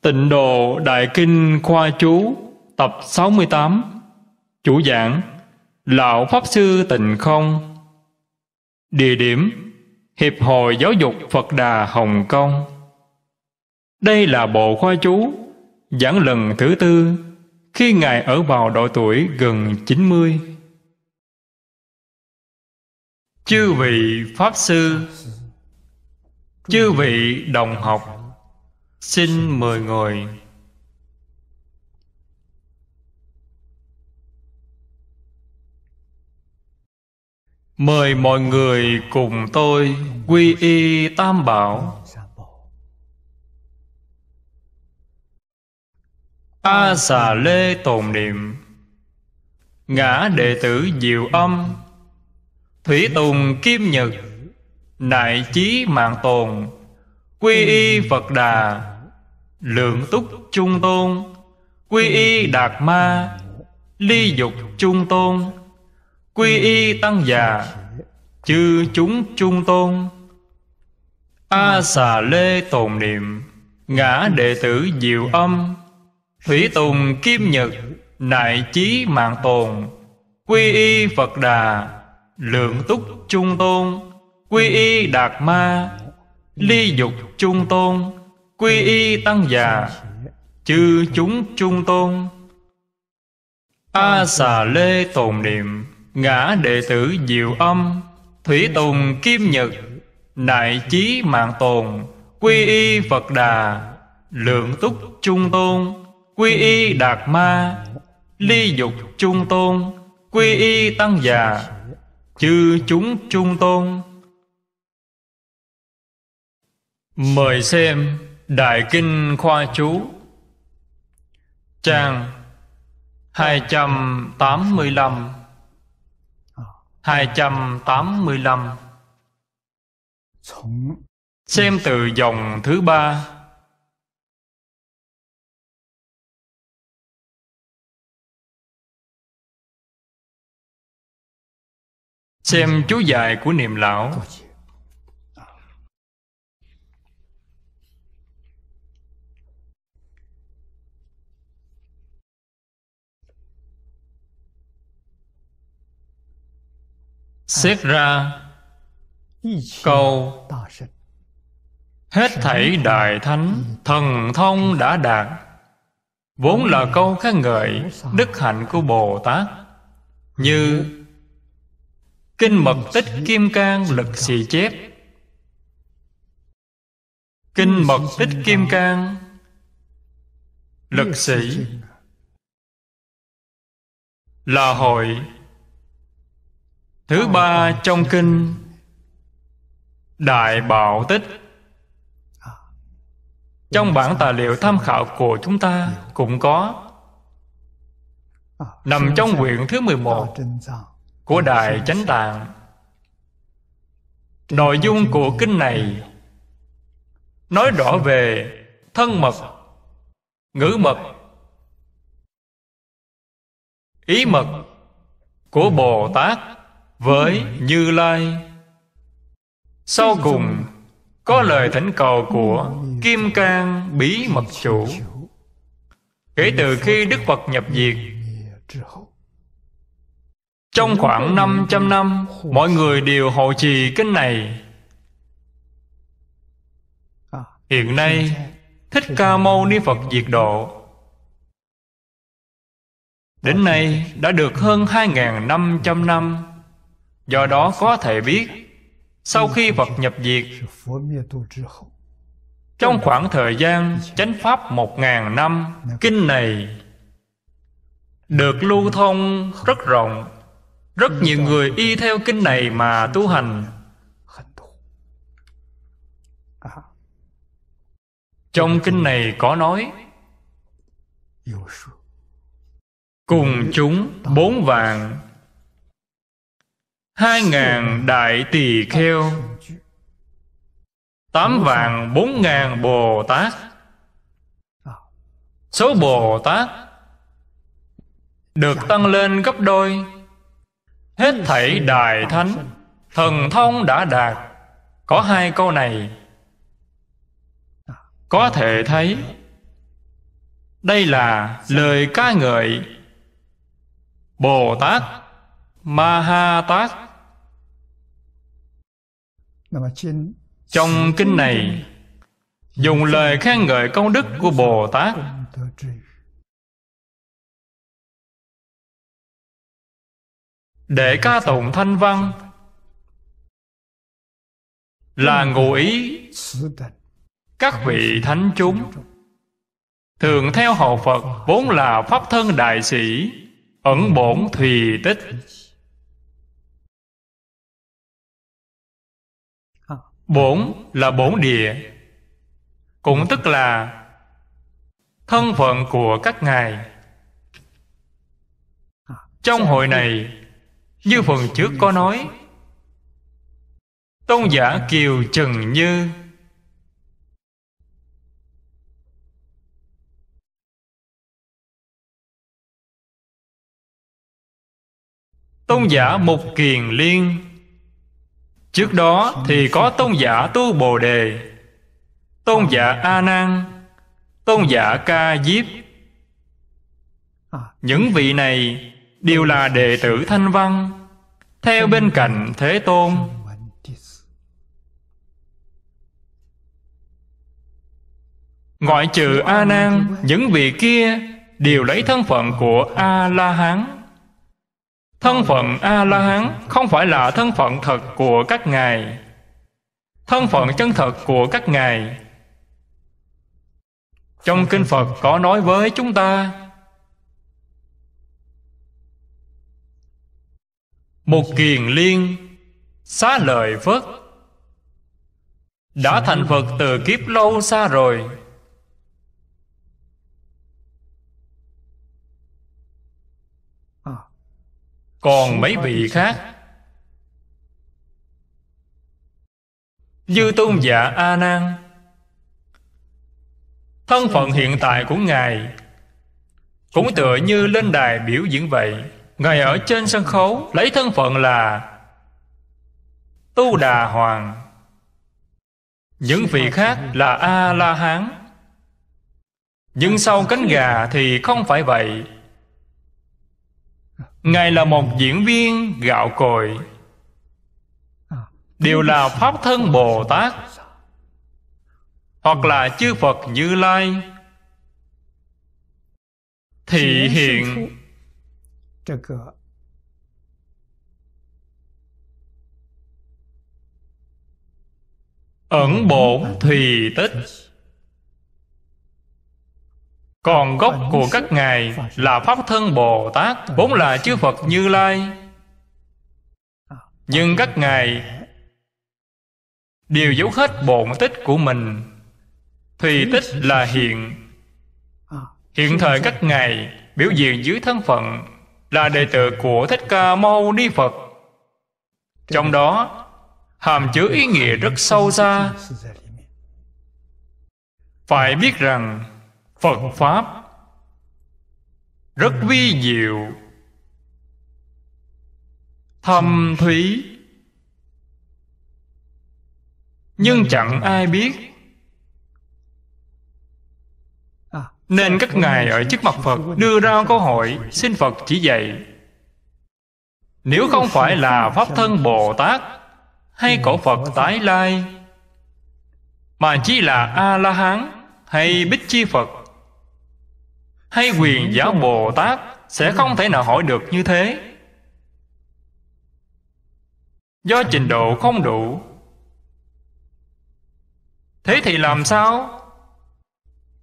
Tịnh độ Đại Kinh Khoa Chú, Tập 68 Chủ giảng, Lão Pháp Sư Tịnh Không Địa điểm, Hiệp hội Giáo dục Phật Đà Hồng Kông Đây là bộ khoa chú, giảng lần thứ tư, khi Ngài ở vào độ tuổi gần 90. Chư vị Pháp Sư, Chư vị đồng học Xin mời ngồi. Mời mọi người cùng tôi quy y tam bảo. A xà lê tồn niệm. Ngã đệ tử diệu âm. Thủy tùng kim nhật. Nại chí mạng tồn. Quy y Phật Đà. Lượng túc trung tôn, Quy y Đạt Ma, Ly dục trung tôn, Quy y Tăng già, Chư chúng trung tôn. A xà lê tồn niệm, Ngã đệ tử diệu âm, Thủy tùng kim nhật, Nại chí mạng tồn, Quy y Phật Đà, Lượng túc trung tôn, Quy y Đạt Ma, Ly dục trung tôn. Quy y tăng già, Chư chúng trung tôn. A xà lê tồn niệm, Ngã đệ tử diệu âm, Thủy tùng kim nhật Nại chí mạng tồn, Quy y Phật đà, Lượng túc trung tôn, Quy y đạt ma, Ly dục trung tôn, Quy y tăng già, Chư chúng trung tôn. Mời xem. Đại Kinh Khoa Chú Trang 285 285 Xem từ dòng thứ ba. Xem chú dài của niệm lão Xét ra câu Hết thảy Đại Thánh Thần thông đã đạt. Vốn là câu khen ngợi Đức hạnh của Bồ Tát, Như Kinh Mật Tích Kim Cang Lực Xì Chép. Kinh Mật Tích Kim Cang Lực Sĩ Là hội Thứ ba trong kinh Đại Bảo Tích. Trong bản tài liệu tham khảo của chúng ta cũng có. Nằm trong quyển thứ 11 của Đại Chánh Tạng. Nội dung của kinh này Nói rõ về thân mật Ngữ mật Ý mật Của Bồ Tát với Như Lai. Sau cùng có lời thỉnh cầu của Kim Cang Bí Mật Chủ. Kể từ khi Đức Phật nhập diệt, trong khoảng 500 năm, mọi người đều hộ trì kinh này. Hiện nay, Thích Ca Mâu Ni Phật diệt độ Đến nay đã được hơn 2.500 năm Do đó có thể biết, Sau khi Phật nhập diệt, Trong khoảng thời gian chánh pháp một ngàn năm, Kinh này Được lưu thông rất rộng. Rất nhiều người y theo kinh này mà tu hành. Trong kinh này có nói, Cùng chúng bốn vạn Hai ngàn đại tỳ kheo. Tám vạn bốn ngàn Bồ Tát. Số Bồ Tát Được tăng lên gấp đôi. Hết thảy Đại Thánh, Thần thông đã đạt. Có hai câu này. Có thể thấy, đây là lời ca ngợi bồ tát ma ha tát trong kinh này dùng lời khen ngợi công đức của bồ tát. Để ca tụng thanh văn là ngụ ý các vị thánh chúng. Thường theo hầu phật vốn là pháp thân đại sĩ ẩn bổn thùy tích bổn là bổn địa. Cũng tức là thân phận của các ngài. Trong hội này, như phần trước có nói, tôn giả kiều trần như, tôn giả mục kiền liên trước đó thì có tôn giả tu bồ đề, tôn giả a nan, tôn giả ca diếp. Những vị này đều là đệ tử thanh văn, theo bên cạnh thế tôn. Ngoại trừ a nan, những vị kia đều lấy thân phận của a la hán thân phận a la hán không phải là thân phận thật của các ngài. Thân phận chân thật của các ngài. Trong kinh phật có nói với chúng ta, một kiền liên, xá lợi phất đã thành phật từ kiếp lâu xa rồi. Còn mấy vị khác? Như tôn giả a nan. Thân phận hiện tại của ngài cũng tựa như lên đài biểu diễn vậy. Ngài ở trên sân khấu lấy thân phận là tu đà hoàng. Những vị khác là a la hán. Nhưng sau cánh gà thì không phải vậy ngài là một diễn viên gạo cội. Đều là pháp thân bồ tát, hoặc là chư phật như lai. Thị hiện, ẩn bổn thùy tích còn gốc của các ngài là pháp thân bồ tát vốn là chư phật như lai. nhưng các ngài đều giấu hết bổn tích của mình. Thùy tích là hiện hiện thời các ngài biểu diễn dưới thân phận là đệ tử của thích ca mâu ni phật. Trong đó hàm chứa ý nghĩa rất sâu xa. Phải biết rằng phật pháp. Rất vi diệu. Thâm thúy. Nhưng chẳng ai biết nên các ngài ở trước mặt phật đưa ra câu hỏi, xin phật chỉ dạy. Nếu không phải là pháp thân bồ tát hay cổ phật tái lai, mà chỉ là a la hán hay bích chi phật hay quyền giả bồ tát sẽ không thể nào hỏi được như thế. Do trình độ không đủ. Thế thì làm sao?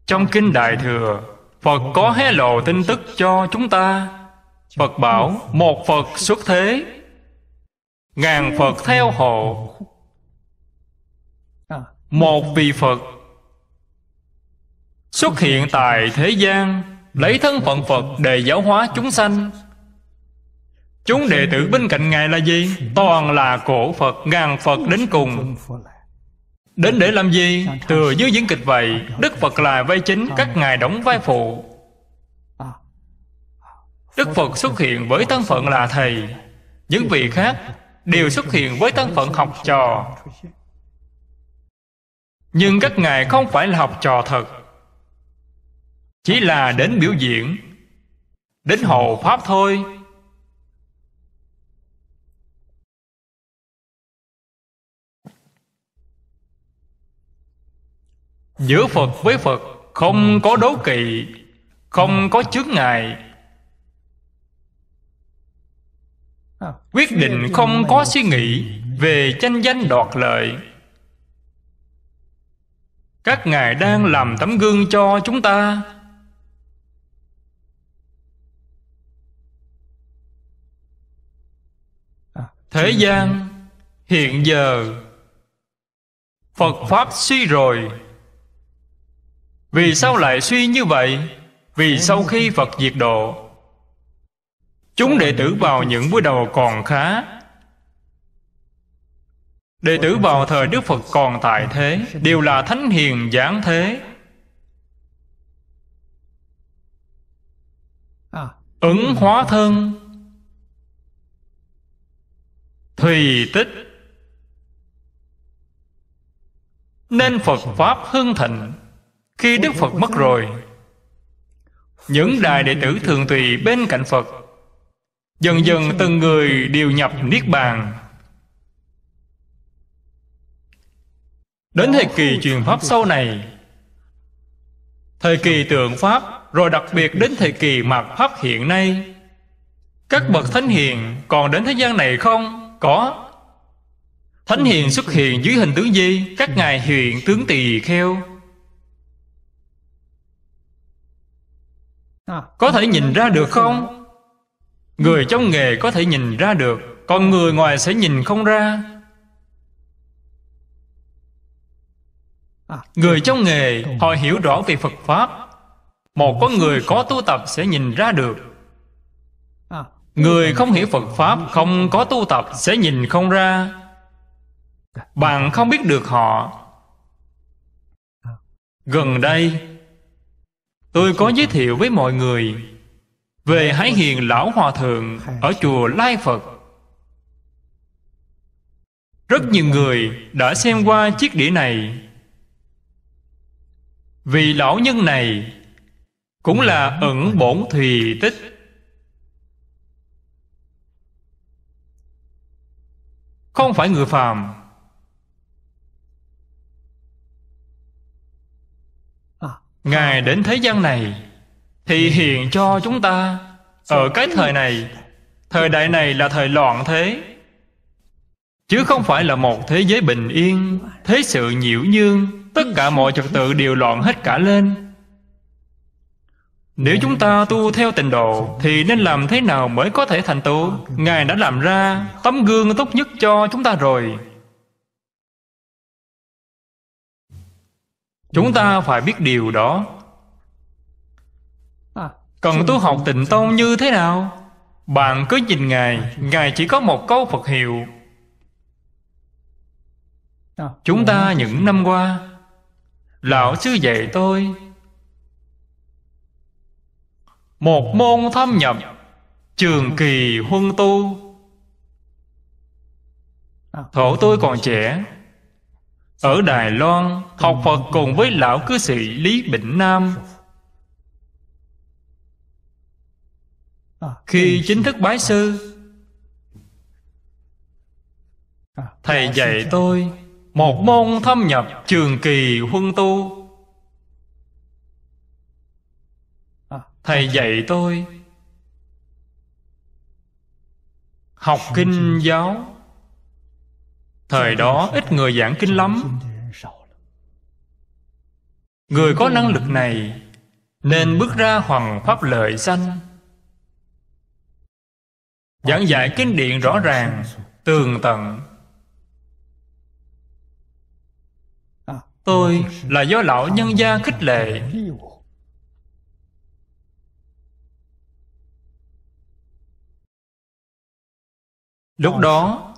Trong kinh đại thừa, phật có hé lộ tin tức cho chúng ta. Phật bảo một phật xuất thế, ngàn phật theo hộ. Một vị phật xuất hiện tại thế gian lấy thân phận phật để giáo hóa chúng sanh. Chúng đệ tử bên cạnh ngài là gì? Toàn là cổ phật, ngàn phật đến cùng. Đến để làm gì? Từ dưới diễn kịch vậy, đức phật là vai chính, các ngài đóng vai phụ. Đức phật xuất hiện với thân phận là thầy. Những vị khác đều xuất hiện với thân phận học trò. Nhưng các ngài không phải là học trò thật. Chỉ là đến biểu diễn, Đến hộ Pháp thôi. Giữa Phật với Phật Không có đố kỵ, Không có chướng ngại. Quyết định không có suy nghĩ Về tranh danh đoạt lợi. Các ngài đang làm tấm gương cho chúng ta. Thế gian Hiện giờ Phật Pháp suy rồi. Vì sao lại suy như vậy? Vì sau khi Phật diệt độ Chúng đệ tử vào những buổi đầu còn khá. Đệ tử vào thời Đức Phật còn tại thế Đều là thánh hiền giảng thế. Ứng hóa thân Thùy tích. Nên Phật Pháp hưng thịnh. Khi Đức Phật mất rồi, Những đại đệ tử thường tùy bên cạnh Phật. Dần dần từng người đều nhập Niết Bàn. Đến thời kỳ truyền Pháp sau này, Thời kỳ tượng Pháp, Rồi đặc biệt đến thời kỳ mạt Pháp hiện nay, Các bậc thánh hiền còn đến thế gian này không? Có. Thánh hiền xuất hiện dưới hình tướng gì? Các ngài hiện tướng tỳ kheo. Có thể nhìn ra được không? Người trong nghề có thể nhìn ra được, Còn người ngoài sẽ nhìn không ra. Người trong nghề, Họ hiểu rõ về Phật Pháp. Một con người có tu tập sẽ nhìn ra được. Người không hiểu Phật Pháp, Không có tu tập, sẽ nhìn không ra Bạn không biết được họ Gần đây, Tôi có giới thiệu với mọi người về Hải Hiền Lão Hòa Thượng ở chùa Lai Phật. Rất nhiều người đã xem qua chiếc đĩa này. Vì lão nhân này cũng là ẩn bổn thùy tích. Không phải người phàm. Ngài đến thế gian này thì hiện cho chúng ta. Ở cái thời này, Thời đại này là thời loạn thế. Chứ không phải là một thế giới bình yên, Thế sự nhiễu nhương, Tất cả mọi trật tự đều loạn hết cả lên. Nếu chúng ta tu theo tình độ, Thì nên làm thế nào mới có thể thành tựu Ngài đã làm ra tấm gương tốt nhất cho chúng ta rồi. Chúng ta phải biết điều đó. Cần tu học tịnh tông như thế nào? Bạn cứ nhìn Ngài Ngài chỉ có một câu Phật hiệu. Chúng ta những năm qua, Lão sư dạy tôi một môn thâm nhập. Trường kỳ huân tu. Thổ tôi còn trẻ. Ở Đài Loan Học Phật cùng với lão cư sĩ Lý Bỉnh Nam. Khi chính thức bái sư thầy dạy tôi một môn thâm nhập trường kỳ huân tu thầy dạy tôi. Học kinh giáo. thời đó ít người giảng kinh lắm. Người có năng lực này nên bước ra hoàng pháp lợi danh. Giảng dạy kinh điển rõ ràng Tường tận. Tôi là do lão nhân gia khích lệ Lúc đó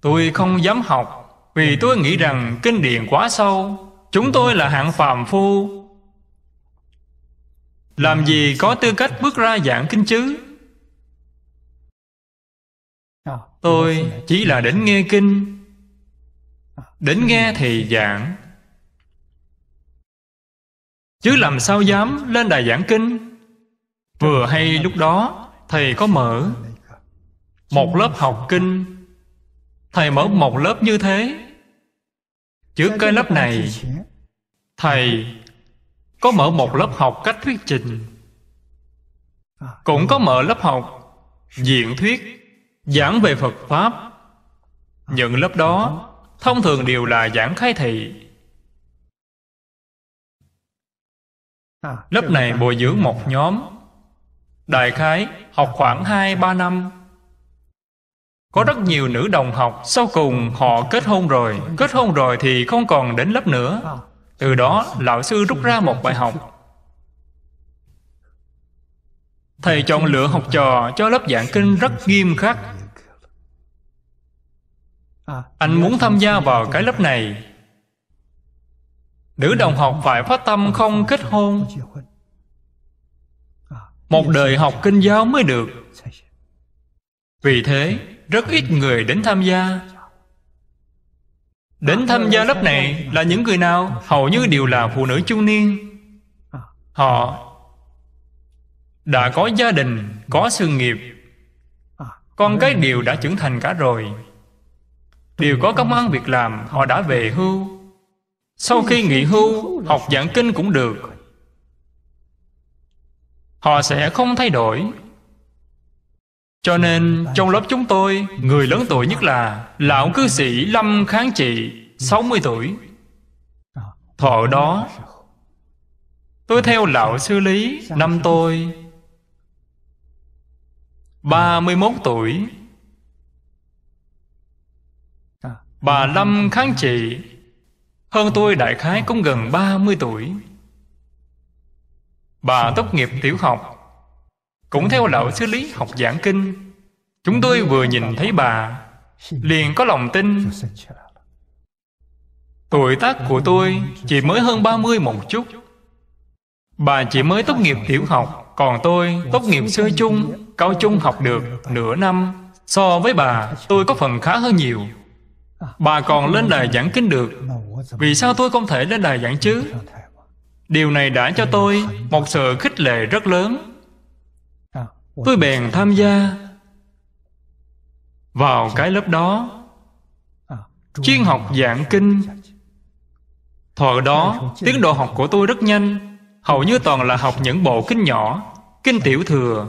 Tôi không dám học Vì tôi nghĩ rằng kinh điển quá sâu. Chúng tôi là hạng phàm phu. Làm gì có tư cách bước ra giảng kinh chứ? Tôi chỉ là đến nghe kinh. Đến nghe thầy giảng. Chứ làm sao dám lên đài giảng kinh? Vừa hay lúc đó Thầy có mở Một lớp học kinh. Thầy mở một lớp như thế. Trước cái lớp này Thầy có mở một lớp học cách thuyết trình. Cũng có mở lớp học Diện thuyết Giảng về Phật Pháp. Những lớp đó Thông thường đều là giảng khai thị. Lớp này bồi dưỡng một nhóm. Đại khái học khoảng 2-3 năm có rất nhiều nữ đồng học Sau cùng họ kết hôn rồi. Kết hôn rồi thì không còn đến lớp nữa. Từ đó, lão sư rút ra một bài học. Thầy chọn lựa học trò cho lớp giảng kinh rất nghiêm khắc. Anh muốn tham gia vào cái lớp này. Nữ đồng học phải phát tâm không kết hôn. Một đời học kinh giáo mới được. Vì thế rất ít người đến tham gia. Đến tham gia lớp này là những người nào? Hầu như đều là phụ nữ trung niên. Họ đã có gia đình, có sự nghiệp. Con cái đều đã trưởng thành cả rồi. Đều có công ăn việc làm, họ đã về hưu. Sau khi nghỉ hưu, học giảng kinh cũng được. Họ sẽ không thay đổi cho nên, trong lớp chúng tôi, người lớn tuổi nhất là lão cư sĩ lâm kháng trị 60 tuổi. Thọ đó, tôi theo lão sư lý năm tôi. 31 tuổi. Bà Lâm kháng trị, Hơn tôi đại khái cũng gần 30 tuổi. Bà tốt nghiệp tiểu học. Cũng theo lão sư lý học giảng kinh, Chúng tôi vừa nhìn thấy bà, Liền có lòng tin. Tuổi tác của tôi chỉ mới hơn 30 một chút. Bà chỉ mới tốt nghiệp tiểu học, Còn tôi tốt nghiệp sơ chung, Cao trung học được nửa năm. So với bà, tôi có phần khá hơn nhiều. Bà còn lên đài giảng kinh được. Vì sao tôi không thể lên đài giảng chứ? Điều này đã cho tôi Một sự khích lệ rất lớn. Tôi bèn tham gia Vào cái lớp đó. Chuyên học giảng kinh. Thời đó, Tiến độ học của tôi rất nhanh. Hầu như toàn là học những bộ kinh nhỏ, Kinh tiểu thừa.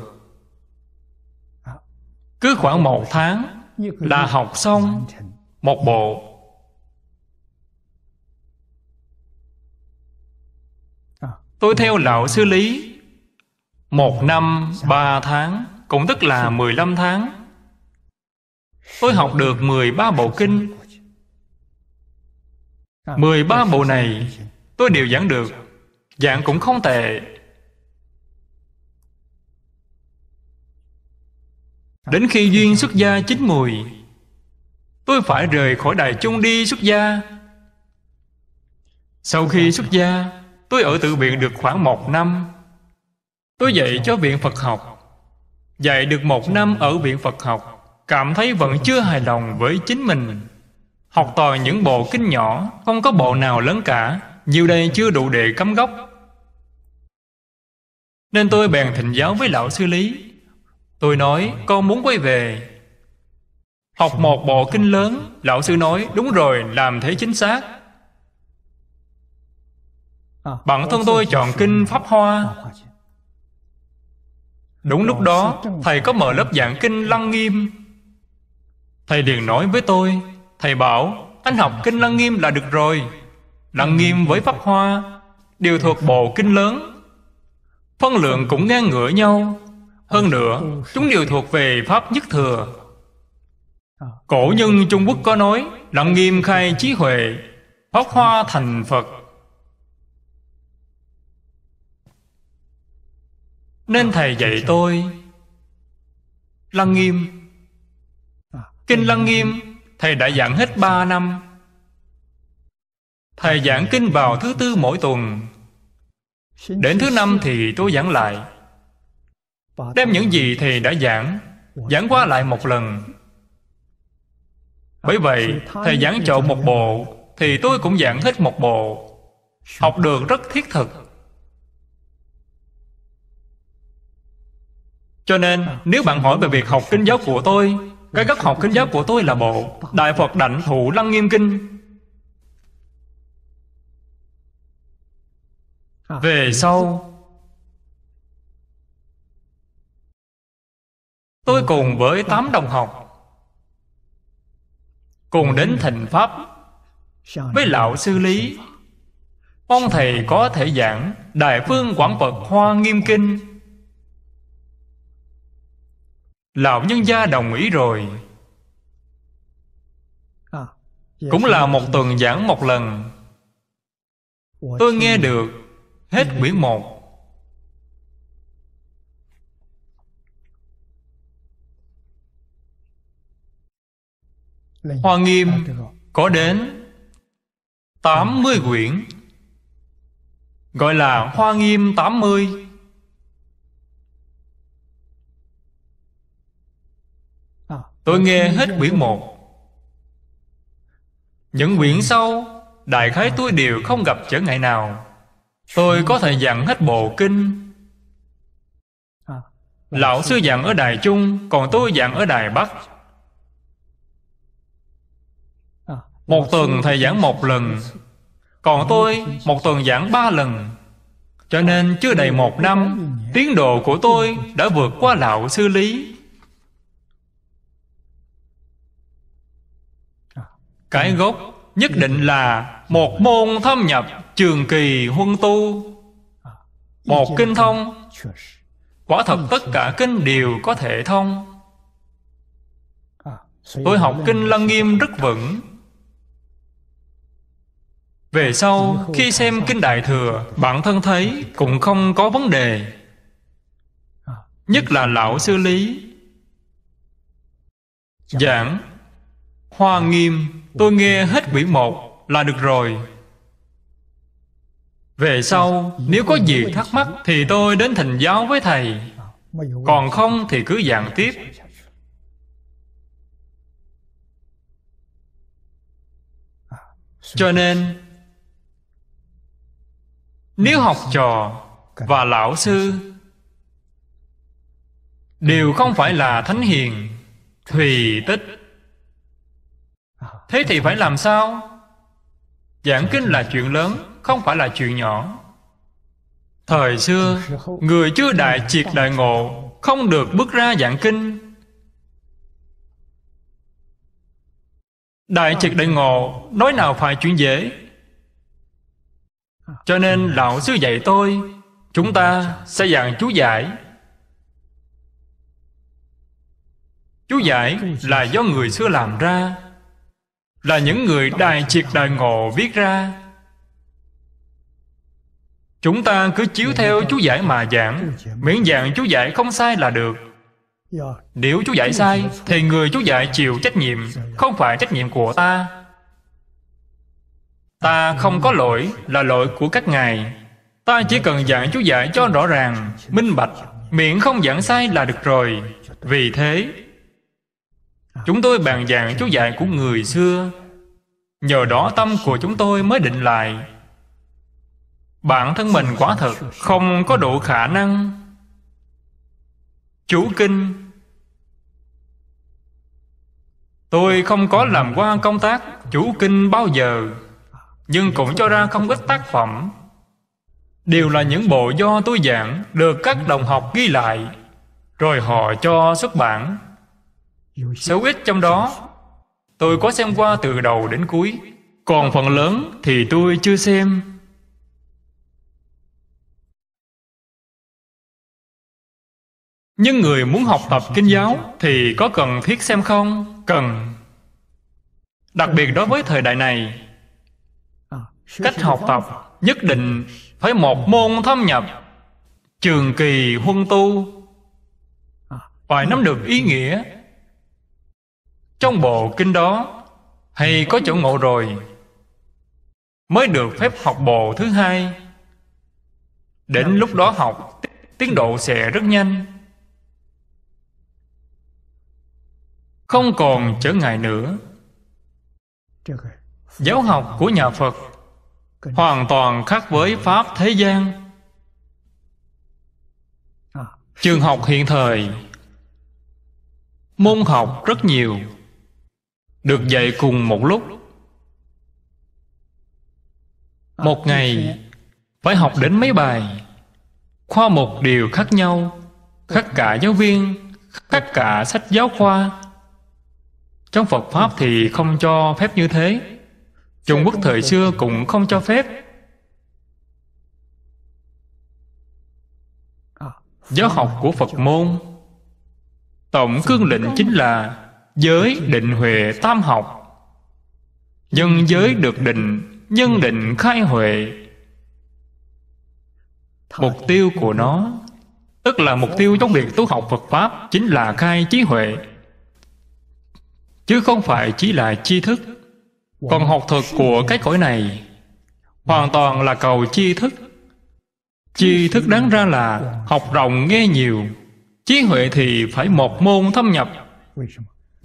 Cứ khoảng một tháng là học xong một bộ. Tôi theo lão sư lý một năm, ba tháng, cũng tức là mười lăm tháng. Tôi học được mười ba bộ kinh. Mười ba bộ này tôi đều giảng được. Giảng cũng không tệ. Đến khi duyên xuất gia chín mùi, Tôi phải rời khỏi đài chung đi xuất gia. Sau khi xuất gia, Tôi ở tự viện được khoảng một năm. Tôi dạy cho viện Phật học. Dạy được một năm ở viện Phật học, Cảm thấy vẫn chưa hài lòng với chính mình. Học toàn những bộ kinh nhỏ, Không có bộ nào lớn cả, Nhiều đây chưa đủ để cắm gốc Nên tôi bèn thịnh giáo với lão sư lý. Tôi nói, con muốn quay về. Học một bộ kinh lớn, Lão sư nói, đúng rồi, làm thế chính xác. Bản thân tôi chọn kinh Pháp Hoa. Đúng lúc đó Thầy có mở lớp giảng kinh Lăng Nghiêm Thầy liền nói với tôi Thầy bảo Anh học kinh Lăng Nghiêm là được rồi Lăng Nghiêm với Pháp Hoa Đều thuộc bộ kinh lớn Phân lượng cũng ngang ngửa nhau hơn nữa, chúng đều thuộc về Pháp nhất thừa. Cổ nhân Trung Quốc có nói, lăng nghiêm khai trí huệ, Pháp hoa thành Phật. Nên Thầy dạy tôi. Lăng Nghiêm. Kinh Lăng Nghiêm, Thầy đã giảng hết ba năm. Thầy giảng kinh vào thứ tư mỗi tuần. Đến thứ năm thì tôi giảng lại. Đem những gì thầy đã giảng giảng qua lại một lần. Bởi vậy, thầy giảng chọn một bộ, thì tôi cũng giảng hết một bộ. Học được rất thiết thực. Cho nên nếu bạn hỏi về việc học kinh giáo của tôi Cái gốc học kinh giáo của tôi là bộ Đại Phật Đảnh Thụ Lăng Nghiêm Kinh. Về sau Tôi cùng với tám đồng học Cùng đến thịnh Pháp Với Lão Sư Lý. Ông Thầy có thể giảng Đại Phương Quảng Phật Hoa Nghiêm Kinh Lão nhân gia đồng ý rồi. Cũng là một tuần giảng một lần. Tôi nghe được Hết quyển một. Hoa Nghiêm có đến 80 quyển Gọi là Hoa Nghiêm 80 Tôi nghe hết quyển một. Những quyển sau, Đại khái tôi đều không gặp trở ngại nào. Tôi có thể dặn hết bộ kinh. Lão sư dặn ở Đài Trung, Còn tôi dặn ở Đài Bắc. Một tuần thầy giảng một lần, Còn tôi một tuần giảng ba lần. Cho nên chưa đầy một năm, Tiến độ của tôi đã vượt qua lão sư lý. Cái gốc nhất định là Một môn thâm nhập trường kỳ huân tu. Một kinh thông. Quả thật tất cả kinh đều có thể thông. Tôi học kinh Lăng Nghiêm rất vững. Về sau khi xem Kinh Đại Thừa Bản thân thấy cũng không có vấn đề. Nhất là Lão Sư Lý. Giảng Hoa Nghiêm, Tôi nghe hết quyển một là được rồi. Về sau, Nếu có gì thắc mắc Thì tôi đến thành giáo với thầy. Còn không thì cứ giảng tiếp. Cho nên, nếu học trò và lão sư đều không phải là thánh hiền thùy tích thế thì phải làm sao? Giảng kinh là chuyện lớn, không phải là chuyện nhỏ. Thời xưa, người chưa đại triệt đại ngộ, không được bước ra giảng kinh. Đại triệt đại ngộ, nói nào phải chuyện dễ? Cho nên lão sư dạy tôi, chúng ta sẽ dặn chú giải. Chú giải là do người xưa làm ra là những người đại triệt đại ngộ viết ra. Chúng ta cứ chiếu theo chú giải mà giảng. Miễn dạng chú giải không sai là được. Nếu chú giải sai, thì người chú giải chịu trách nhiệm, không phải trách nhiệm của ta. Ta không có lỗi là lỗi của các ngài. Ta chỉ cần giảng chú giải cho rõ ràng, Minh bạch, Miệng không giảng sai là được rồi. Vì thế Chúng tôi bàn giảng chú giải của người xưa. Nhờ đó tâm của chúng tôi mới định lại. Bản thân mình quả thật Không có đủ khả năng. Chú kinh. Tôi không có làm qua công tác chủ kinh bao giờ, nhưng cũng cho ra không ít tác phẩm. Đều là những bộ do tôi giảng được các đồng học ghi lại, rồi họ cho xuất bản số ít trong đó. Tôi có xem qua từ đầu đến cuối. Còn phần lớn thì tôi chưa xem. Nhưng người muốn học tập kinh giáo thì có cần thiết xem không? Cần. Đặc biệt đối với thời đại này, cách học tập nhất định phải một môn thâm nhập, trường kỳ huân tu. Phải nắm được ý nghĩa trong bộ kinh đó, hay có chỗ ngộ rồi? Mới được phép học bộ thứ hai. Đến lúc đó học, tiến độ sẽ rất nhanh. Không còn trở ngại nữa. Giáo học của nhà phật hoàn toàn khác với pháp thế gian. Trường học hiện thời, môn học rất nhiều được dạy cùng một lúc. Một ngày, phải học đến mấy bài. Khoa một điều khác nhau. Khác cả giáo viên khác cả sách giáo khoa. Trong phật pháp thì không cho phép như thế. Trung quốc thời xưa cũng không cho phép. Giáo học của phật môn. Tổng cương lệnh chính là giới định huệ tam học. Nhân giới được định, nhân định khai huệ. Mục tiêu của nó, tức là mục tiêu trong việc tu học phật pháp chính là khai trí huệ. Chứ không phải chỉ là tri thức. Còn học thuật của cái cõi này hoàn toàn là cầu tri thức. Tri thức đáng ra là học rộng nghe nhiều, trí huệ thì phải một môn thâm nhập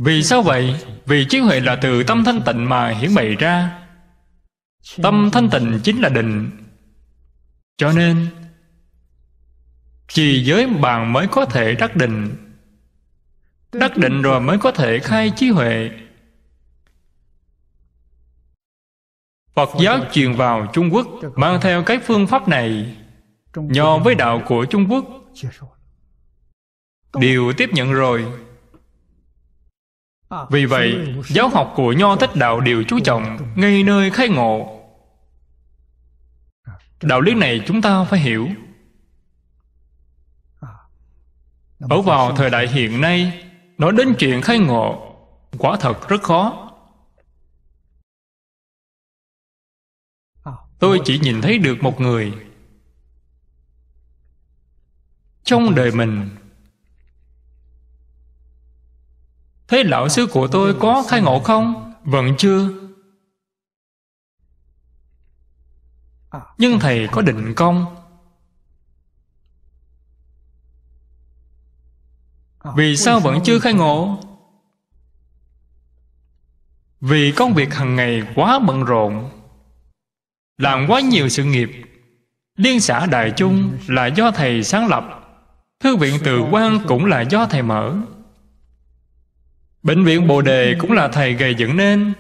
vì sao vậy? Vì trí huệ là từ tâm thanh tịnh mà hiển bày ra. Tâm thanh tịnh chính là định. Cho nên, chỉ giới bạn mới có thể đắc định. Đắc định rồi mới có thể khai trí huệ. Phật giáo truyền vào trung quốc, mang theo cái phương pháp này nho với đạo của trung quốc. Đều tiếp nhận rồi vì vậy giáo học của nho thích đạo đều chú trọng ngay nơi khai ngộ. Đạo lý này chúng ta phải hiểu. Ở vào thời đại hiện nay nói đến chuyện khai ngộ quả thật rất khó. Tôi chỉ nhìn thấy được một người. Trong đời mình thế lão sư của tôi có khai ngộ không? Vẫn chưa. Nhưng thầy có định công. Vì sao vẫn chưa khai ngộ? Vì công việc hàng ngày quá bận rộn, làm quá nhiều sự nghiệp. Liên xã đại chung là do thầy sáng lập, thư viện từ quan cũng là do thầy mở bệnh viện bồ đề cũng là thầy gây dựng nên.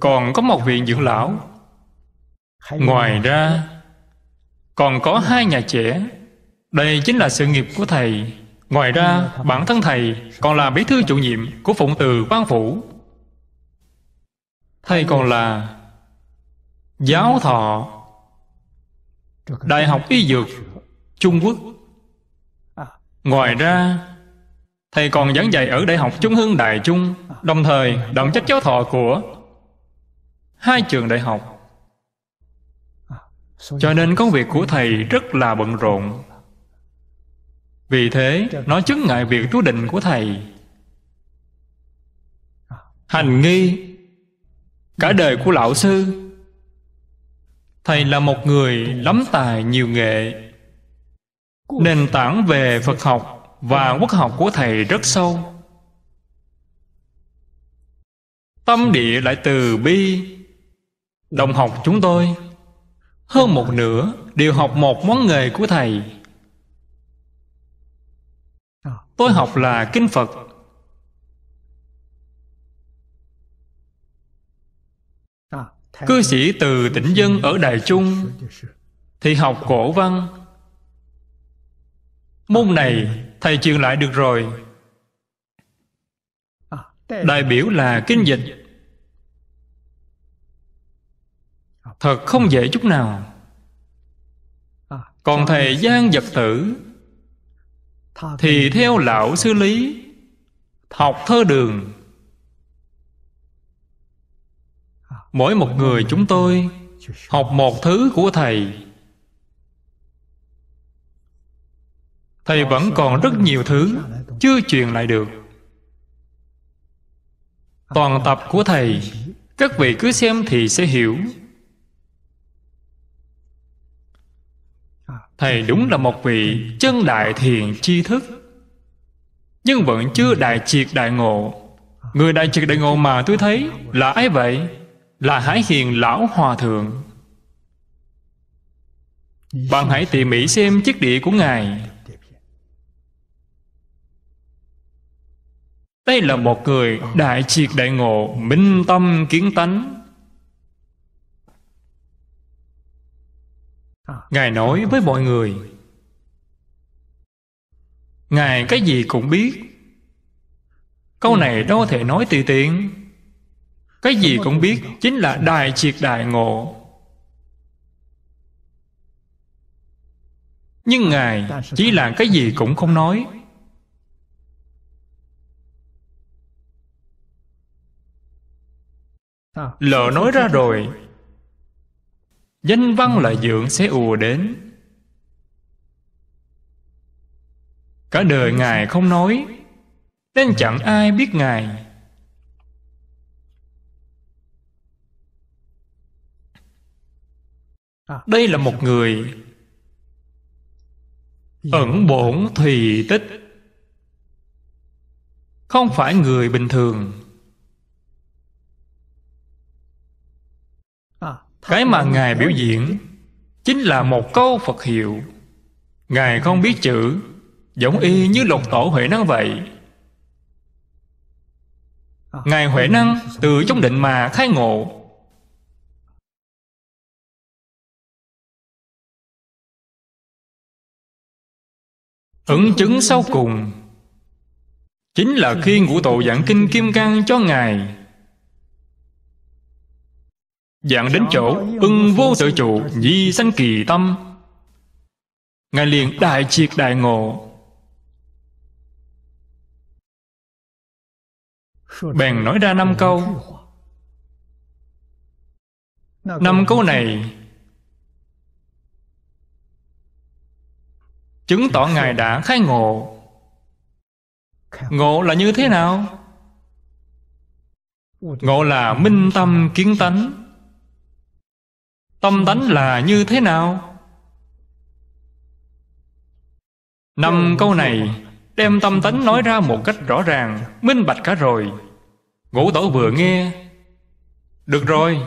Còn có một viện dưỡng lão. Ngoài ra, còn có hai nhà trẻ. Đây chính là sự nghiệp của thầy. Ngoài ra, bản thân thầy còn là bí thư chủ nhiệm của phụng từ quan phủ. Thầy còn là giáo thọ đại học y dược trung quốc. Ngoài ra thầy còn giảng dạy ở đại học trung hưng đại trung, đồng thời đảm trách giáo thọ của hai trường đại học. Cho nên công việc của thầy rất là bận rộn. Vì thế, nó chứng ngại việc tu định của thầy. Hành nghi, cả đời của lão sư, thầy là một người lắm tài nhiều nghệ, nền tảng về phật học và quốc học của thầy rất sâu. Tâm địa lại từ bi. Đồng học chúng tôi, hơn một nửa đều học một món nghề của thầy. Tôi học là kinh phật. Cư sĩ từ tỉnh dân ở đài trung thì học cổ văn. Môn này thầy truyền lại được rồi. Đại biểu là kinh dịch. Thật không dễ chút nào. Còn thầy gian vật tử thì theo lão sư lý học thơ đường. Mỗi một người chúng tôi học một thứ của thầy thầy vẫn còn rất nhiều thứ chưa truyền lại được. Toàn tập của thầy, các vị cứ xem thì sẽ hiểu. Thầy đúng là một vị chân đại thiền tri thức, nhưng vẫn chưa đại triệt đại ngộ. Người đại triệt đại ngộ mà tôi thấy là ai vậy, là hải hiền lão hòa thượng. Bạn hãy tỉ mỉ xem chiếc đĩa của ngài. Đây là một người đại triệt đại ngộ, minh tâm kiến tánh. Ngài nói với mọi người, ngài cái gì cũng biết. Câu này đâu thể nói tùy tiện. Cái gì cũng biết chính là đại triệt đại ngộ. Nhưng ngài chỉ là cái gì cũng không nói. Lỡ nói ra rồi. Danh văn là dưỡng sẽ ùa đến. Cả đời ngài không nói nên chẳng ai biết ngài. Đây là một người ẩn bổn thùy tích không phải người bình thường cái mà ngài biểu diễn chính là một câu phật hiệu. Ngài không biết chữ, giống y như lục tổ huệ năng vậy. Ngài huệ năng từ trong định mà khai ngộ. Ẩn chứng sau cùng Chính là khi ngũ tổ giảng kinh Kim Cang cho Ngài. Dạng đến chỗ ưng vô tự trụ Nhi sanh kỳ tâm. Ngài liền đại triệt đại ngộ. Bèn nói ra năm câu. Năm câu này, Chứng tỏ Ngài đã khai ngộ. Ngộ là như thế nào? Ngộ là minh tâm kiến tánh. Tâm tánh là như thế nào? Năm câu này Đem tâm tánh nói ra một cách rõ ràng, Minh bạch cả rồi. Ngũ tổ vừa nghe, Được rồi.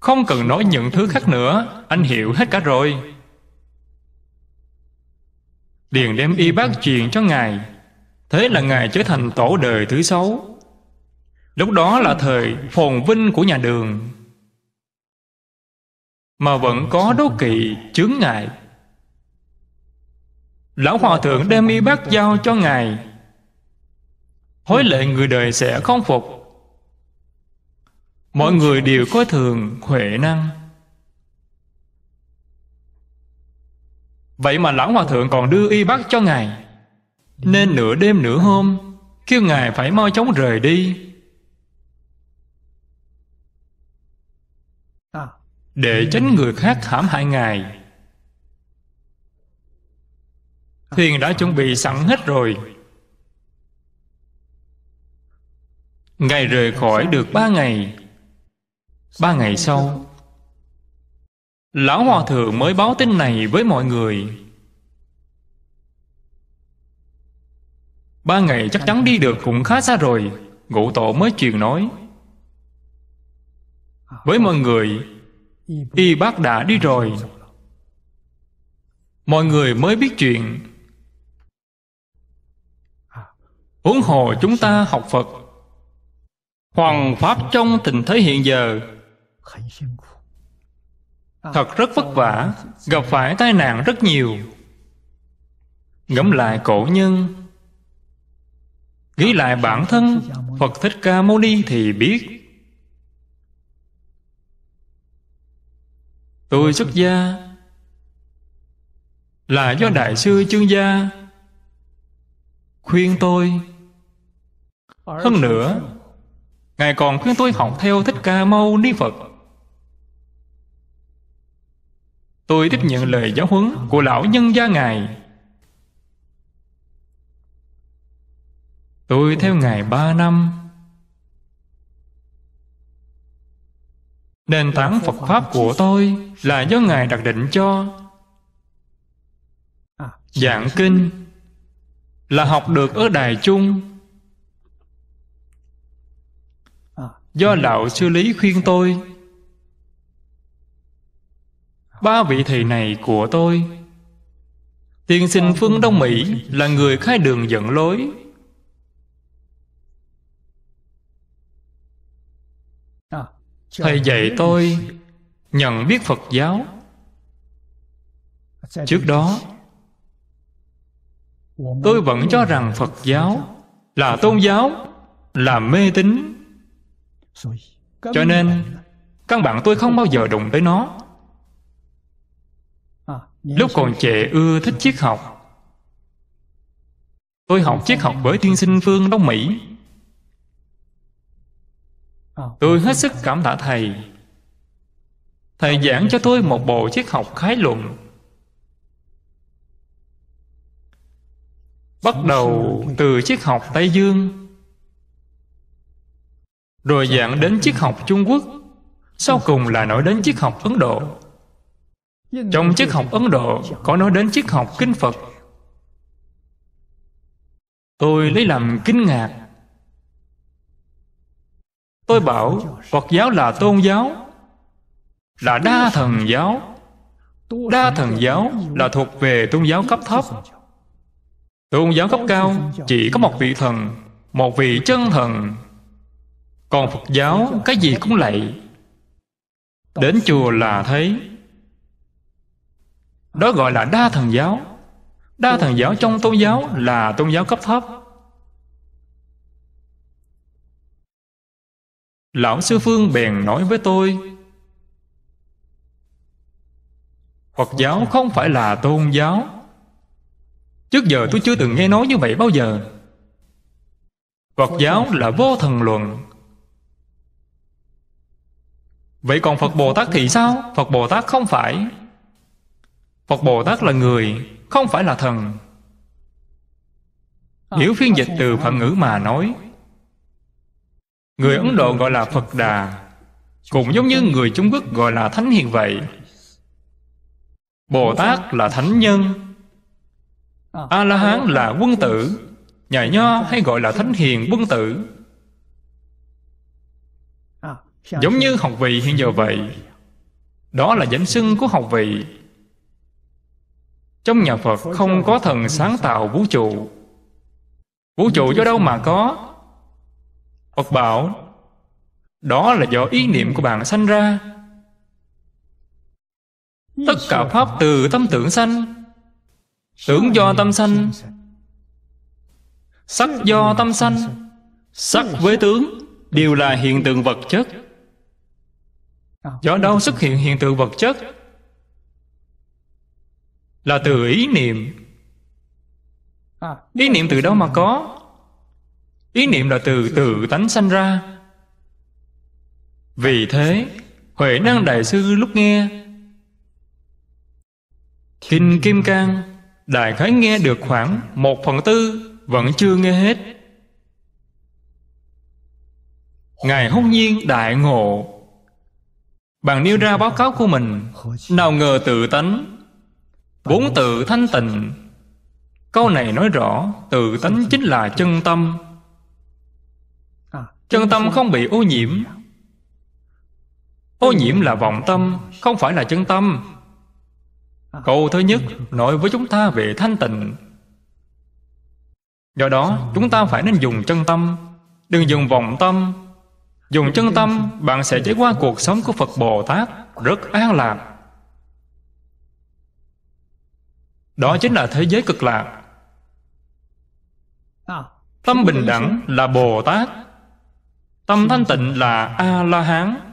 Không cần nói những thứ khác nữa, Anh hiểu hết cả rồi. Liền đem y bác truyền cho ngài. Thế là ngài trở thành tổ đời thứ sáu lúc đó là thời phồn vinh của nhà đường. Mà vẫn có đố kỵ chướng ngại. Lão hòa thượng đem y bác giao cho ngài. Hối lệ người đời sẽ không phục. Mọi người đều có thường huệ năng. Vậy mà lão hòa thượng còn đưa y bát cho ngài. Nên nửa đêm nửa hôm, Kêu ngài phải mau chóng rời đi. Để tránh người khác hãm hại ngài. Thuyền đã chuẩn bị sẵn hết rồi. Ngài rời khỏi được ba ngày. Ba ngày sau, Lão Hòa Thượng mới báo tin này với mọi người. Ba ngày chắc chắn đi được cũng khá xa rồi Ngụ tổ mới truyền nói. Với mọi người Y bác đã đi rồi, Mọi người mới biết chuyện. Huống hồ chúng ta học Phật, Hoàng Pháp trong tình thế hiện giờ Thật rất vất vả, Gặp phải tai nạn rất nhiều. Ngẫm lại cổ nhân, Nghĩ lại bản thân, Phật Thích Ca Mâu Ni thì biết Tôi xuất gia Là do Đại sư Chương Gia Khuyên tôi. Hơn nữa, Ngài còn khuyên tôi học theo Thích Ca Mâu Ni Phật. Tôi tiếp nhận lời giáo huấn của lão nhân gia Ngài. Tôi theo Ngài ba năm. Nền tảng Phật Pháp của tôi là do Ngài đặt định cho. Giảng kinh là học được ở Đài Trung. Do Lão Sư. Lý khuyên tôi Ba vị thầy này của tôi Tiên sinh phương Đông Mỹ Là người khai đường dẫn lối Thầy dạy tôi Nhận biết Phật giáo. Trước đó Tôi vẫn cho rằng Phật giáo Là tôn giáo Là mê tín. Cho nên Căn bản tôi không bao giờ đụng tới nó. Lúc còn trẻ ưa thích triết học. Tôi học triết học với tiên sinh phương Đông Mỹ Tôi hết sức cảm tạ thầy. Thầy giảng cho tôi một bộ triết học khái luận. Bắt đầu từ triết học Tây Dương Rồi giảng đến triết học Trung Quốc Sau cùng là nói đến triết học Ấn Độ. Trong triết học Ấn Độ Có nói đến triết học Kinh Phật. Tôi lấy làm kinh ngạc Tôi bảo, Phật giáo là tôn giáo, Là đa thần giáo. Đa thần giáo là thuộc về tôn giáo cấp thấp. Tôn giáo cấp cao chỉ có một vị thần, Một vị chân thần. Còn Phật giáo cái gì cũng lạy. Đến chùa là thấy. Đó gọi là đa thần giáo. Đa thần giáo trong tôn giáo là tôn giáo cấp thấp. Lão Sư Phương bèn nói với tôi, Phật giáo không phải là tôn giáo. Trước giờ tôi chưa từng nghe nói như vậy bao giờ. Phật giáo là vô thần luận. Vậy còn Phật Bồ Tát thì sao? Phật Bồ Tát không phải. Phật Bồ Tát là người, Không phải là thần. Nếu phiên dịch từ Phật ngữ mà nói Người Ấn Độ gọi là Phật Đà, Cũng giống như người Trung Quốc gọi là Thánh Hiền vậy. Bồ Tát là Thánh Nhân, A-la-hán là quân tử, Nhà Nho hay gọi là Thánh Hiền quân tử. Giống như học vị hiện giờ vậy, Đó là danh xưng của học vị. Trong nhà Phật không có thần sáng tạo vũ trụ. Vũ trụ do đâu mà có? Phật bảo, Đó là do ý niệm của bạn sanh ra. Tất cả Pháp từ tâm tưởng sanh, Tưởng do tâm sanh, Sắc do tâm sanh, Sắc với tướng, Đều là hiện tượng vật chất. Do đâu xuất hiện hiện tượng vật chất? Là từ ý niệm. Ý niệm từ đâu mà có? Ý niệm là từ tự tánh sanh ra. Vì thế, Huệ năng Đại Sư lúc nghe, Kinh Kim Cang, Đại khái nghe được khoảng một phần tư, Vẫn chưa nghe hết. Ngài hôn nhiên đại ngộ, Bạn nêu ra báo cáo của mình. Nào ngờ tự tánh, Bốn tự thanh tịnh. Câu này nói rõ, Tự tánh chính là chân tâm. Chân tâm không bị ô nhiễm. Ô nhiễm là vọng tâm, Không phải là chân tâm. Câu thứ nhất nói với chúng ta về thanh tịnh. Do đó, chúng ta phải nên dùng chân tâm. Đừng dùng vọng tâm. Dùng chân tâm, Bạn sẽ trải qua cuộc sống của Phật Bồ Tát Rất an lạc. Đó chính là thế giới cực lạc. Tâm bình đẳng là Bồ Tát. Tâm thanh tịnh là A-la-hán.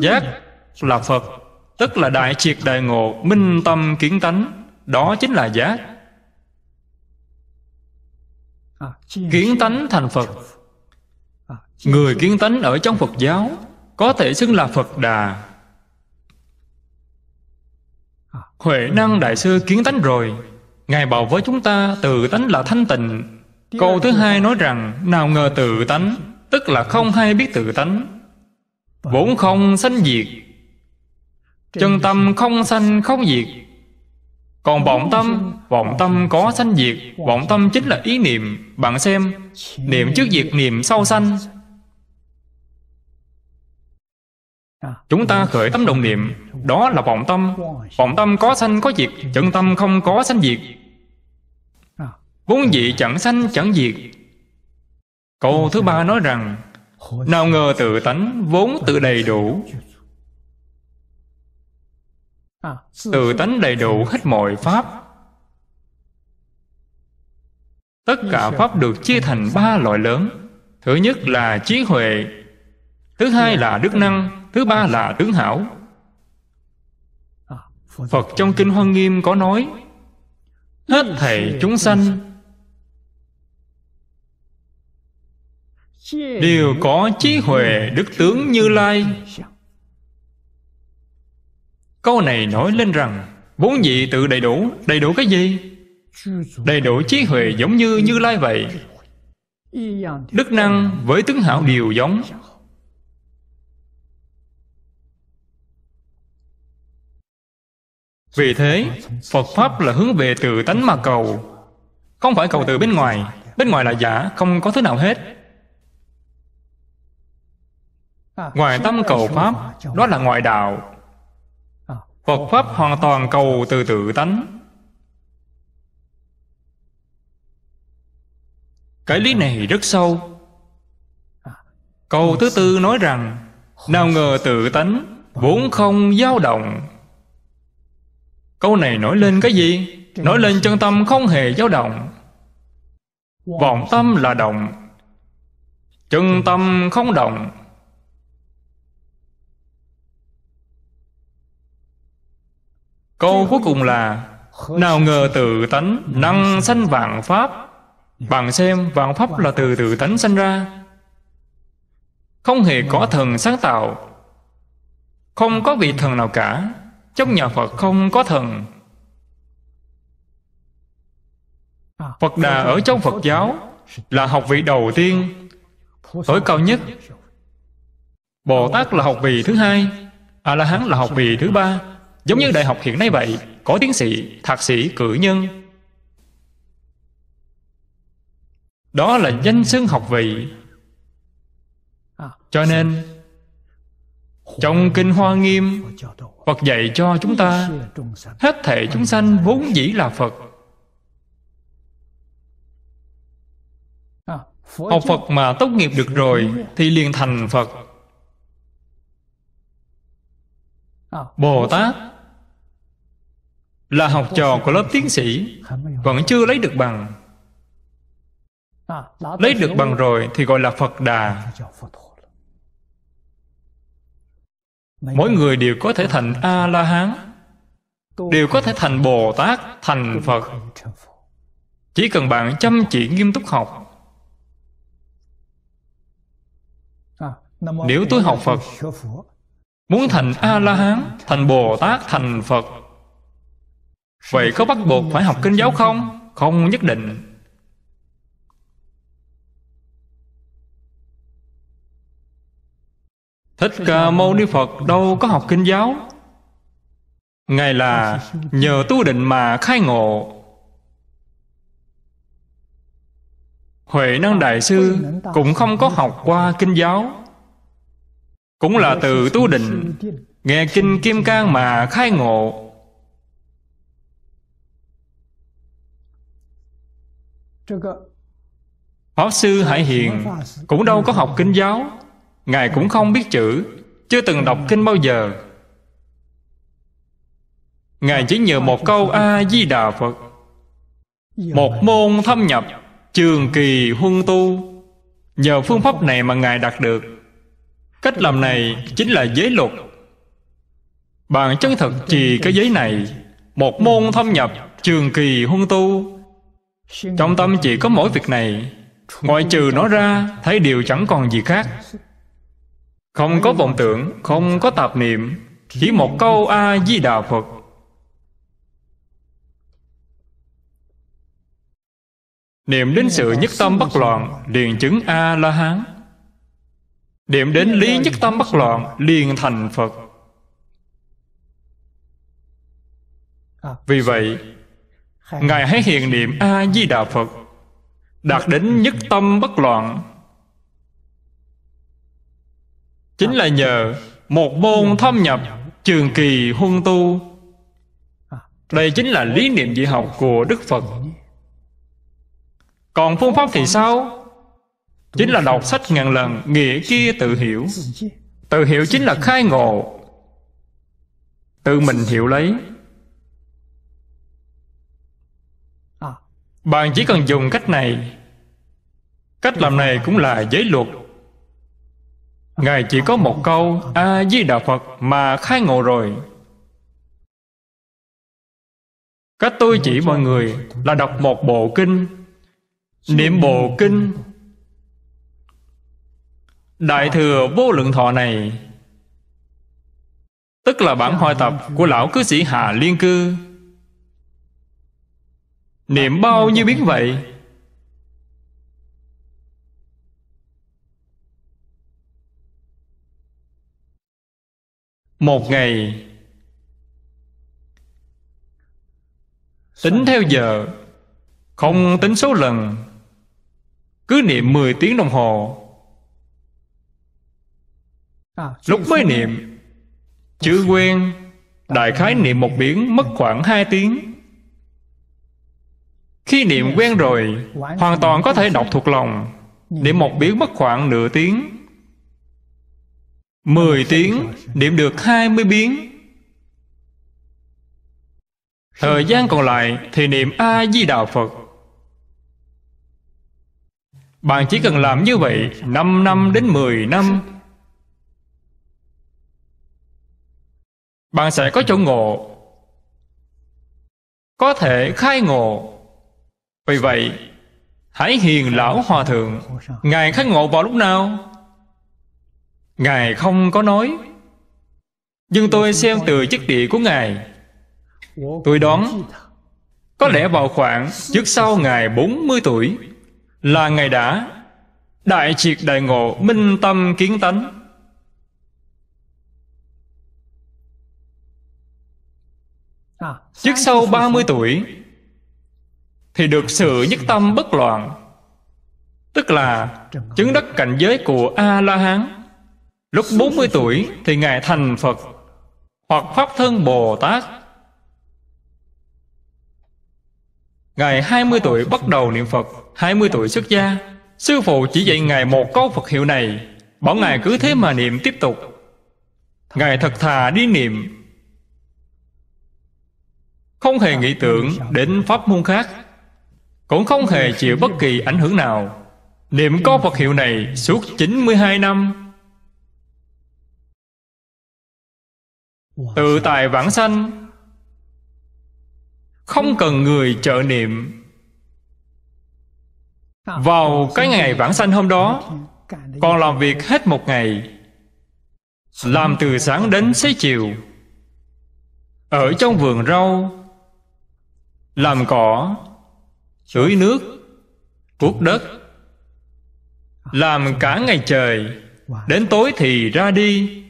Giác là Phật, Tức là đại triệt đại ngộ, Minh tâm kiến tánh. Đó chính là giác. Kiến tánh thành Phật. Người kiến tánh ở trong Phật giáo Có thể xưng là Phật Đà. Huệ năng Đại sư kiến tánh rồi. Ngài bảo với chúng ta, Tự tánh là thanh tịnh. Câu thứ hai nói rằng, Nào ngờ tự tánh. Tức là không hay biết tự tánh. Vốn không sanh diệt. Chân tâm không sanh, không diệt. Còn vọng tâm Vọng tâm có sanh diệt. Vọng tâm chính là ý niệm. Bạn xem, Niệm trước diệt niệm sau sanh. Chúng ta khởi tâm đồng niệm. Đó là vọng tâm. Vọng tâm có sanh, có diệt. Chân tâm không có sanh diệt. Vốn dĩ chẳng sanh, chẳng diệt. Câu thứ ba nói rằng, Nào ngờ tự tánh vốn tự đầy đủ. Tự tánh đầy đủ hết mọi pháp. Tất cả pháp được chia thành ba loại lớn. Thứ nhất là trí huệ, Thứ hai là đức năng, Thứ ba là tướng hảo. Phật trong Kinh Hoa Nghiêm có nói, Hết thảy chúng sanh Đều có trí huệ đức tướng như lai. Câu này nói lên rằng, Bốn vị tự đầy đủ Đầy đủ cái gì? Đầy đủ trí huệ giống như Như Lai vậy. Đức năng với tướng hảo đều giống. Vì thế, Phật Pháp là hướng về từ tánh mà cầu. Không phải cầu từ bên ngoài Bên ngoài là giả, Không có thứ nào hết. Ngoài tâm cầu Pháp, Đó là ngoại đạo. Phật Pháp hoàn toàn cầu từ tự tánh. Cái lý này rất sâu. Câu thứ tư nói rằng, Nào ngờ tự tánh Vốn không dao động. Câu này nói lên cái gì? Nói lên chân tâm không hề dao động. Vọng tâm là động. Chân tâm không động. Câu cuối cùng là, Nào ngờ tự tánh năng sanh vạn pháp. Bạn xem, vạn pháp là từ tự tánh sanh ra. Không hề có thần sáng tạo. Không có vị thần nào cả. Trong nhà Phật không có thần. Phật Đà ở trong Phật giáo Là học vị đầu tiên Tối cao nhất. Bồ Tát là học vị thứ hai A-la-hán là học vị thứ ba. Giống như đại học hiện nay vậy Có tiến sĩ, thạc sĩ, cử nhân. Đó là danh xưng học vị. Cho nên Trong Kinh Hoa Nghiêm Phật dạy cho chúng ta Hết thể chúng sanh vốn dĩ là Phật. Học Phật mà tốt nghiệp được rồi Thì liền thành Phật. Bồ Tát là học trò của lớp tiến sĩ, vẫn chưa lấy được bằng. Lấy được bằng rồi thì gọi là phật đà. Mỗi người đều có thể thành a la hán đều có thể thành bồ tát thành phật. Chỉ cần bạn chăm chỉ nghiêm túc học. Nếu tôi học phật, muốn thành a la hán thành bồ tát thành phật Vậy có bắt buộc phải học kinh giáo không? Không nhất định. Thích Ca Mâu Ni Phật đâu có học kinh giáo? Ngài là nhờ tu định mà khai ngộ. Huệ Năng Đại Sư cũng không có học qua kinh giáo. Cũng là từ tu định, Nghe kinh Kim Cang mà khai ngộ. Pháp Sư Hải Hiền Cũng đâu có học kinh giáo Ngài cũng không biết chữ Chưa từng đọc kinh bao giờ. Ngài chỉ nhờ một câu A-di-đà Phật Một môn thâm nhập Trường kỳ huân tu. Nhờ phương pháp này mà Ngài đạt được. Cách làm này chính là giới luật. Bạn chân thật trì cái giới này Một môn thâm nhập Trường kỳ huân tu trong tâm chỉ có mỗi việc này, Ngoại trừ nó ra, Thấy điều chẳng còn gì khác. Không có vọng tưởng, Không có tạp niệm, Chỉ một câu A-di-đà Phật. Niệm đến sự nhất tâm bất loạn, Liền chứng A-la-hán. Niệm đến lý nhất tâm bất loạn, Liền thành Phật. Vì vậy Ngài hãy hiền niệm A-di-đà Phật, Đạt đến nhất tâm bất loạn. Chính là nhờ Một môn thâm nhập Trường kỳ huân tu. Đây chính là lý niệm dị học của Đức Phật. Còn phương pháp thì sao? Chính là đọc sách ngàn lần, nghĩa kia tự hiểu. Tự hiểu chính là khai ngộ. Tự mình hiểu lấy. Bạn chỉ cần dùng cách này. Cách làm này cũng là giới luật. Ngài chỉ có một câu, a di đà phật, mà khai ngộ rồi. Cách tôi chỉ mọi người là đọc một bộ kinh, niệm bộ kinh. Đại thừa vô lượng thọ này, tức là bản hội tập của lão cư sĩ hà liên cư niệm bao nhiêu biến vậy? Một ngày. Tính theo giờ. Không tính số lần. Cứ niệm 10 tiếng đồng hồ. Lúc mới niệm, chữ quen, đại khái niệm một biến mất khoảng 2 tiếng khi niệm quen rồi, hoàn toàn có thể đọc thuộc lòng niệm một biến mất khoảng nửa tiếng. Mười tiếng, niệm được hai mươi biến. Thời gian còn lại thì niệm A-di-đà Phật. Bạn chỉ cần làm như vậy 5 năm đến 10 năm. Bạn sẽ có chỗ ngộ. Có thể khai ngộ. Vì vậy, Hãy hiền lão hòa thượng. Ngài khắc ngộ vào lúc nào? Ngài không có nói. Nhưng tôi xem từ chức địa của Ngài. Tôi đoán, Có lẽ vào khoảng trước sau Ngài 40 tuổi, Là Ngài đã Đại triệt đại ngộ minh tâm kiến tánh. Trước sau 30 tuổi thì được sự nhất tâm bất loạn. Tức là chứng đắc cảnh giới của A-la-hán. Lúc 40 tuổi thì Ngài thành Phật, Hoặc Pháp Thân Bồ Tát Ngài 20 tuổi bắt đầu niệm Phật 20 tuổi xuất gia. Sư phụ chỉ dạy Ngài một câu Phật hiệu này, Bảo Ngài cứ thế mà niệm tiếp tục. Ngài thật thà đi niệm. Không hề nghĩ tưởng đến pháp môn khác. Cũng không hề chịu bất kỳ ảnh hưởng nào. Niệm câu Phật hiệu này suốt 92 năm. Tự tài vãng sanh. Không cần người trợ niệm. Vào cái ngày vãng sanh hôm đó Còn làm việc hết một ngày. Làm từ sáng đến xế chiều. Ở trong vườn rau Làm cỏ Tưới nước Cuốc đất. Làm cả ngày trời Đến tối thì ra đi.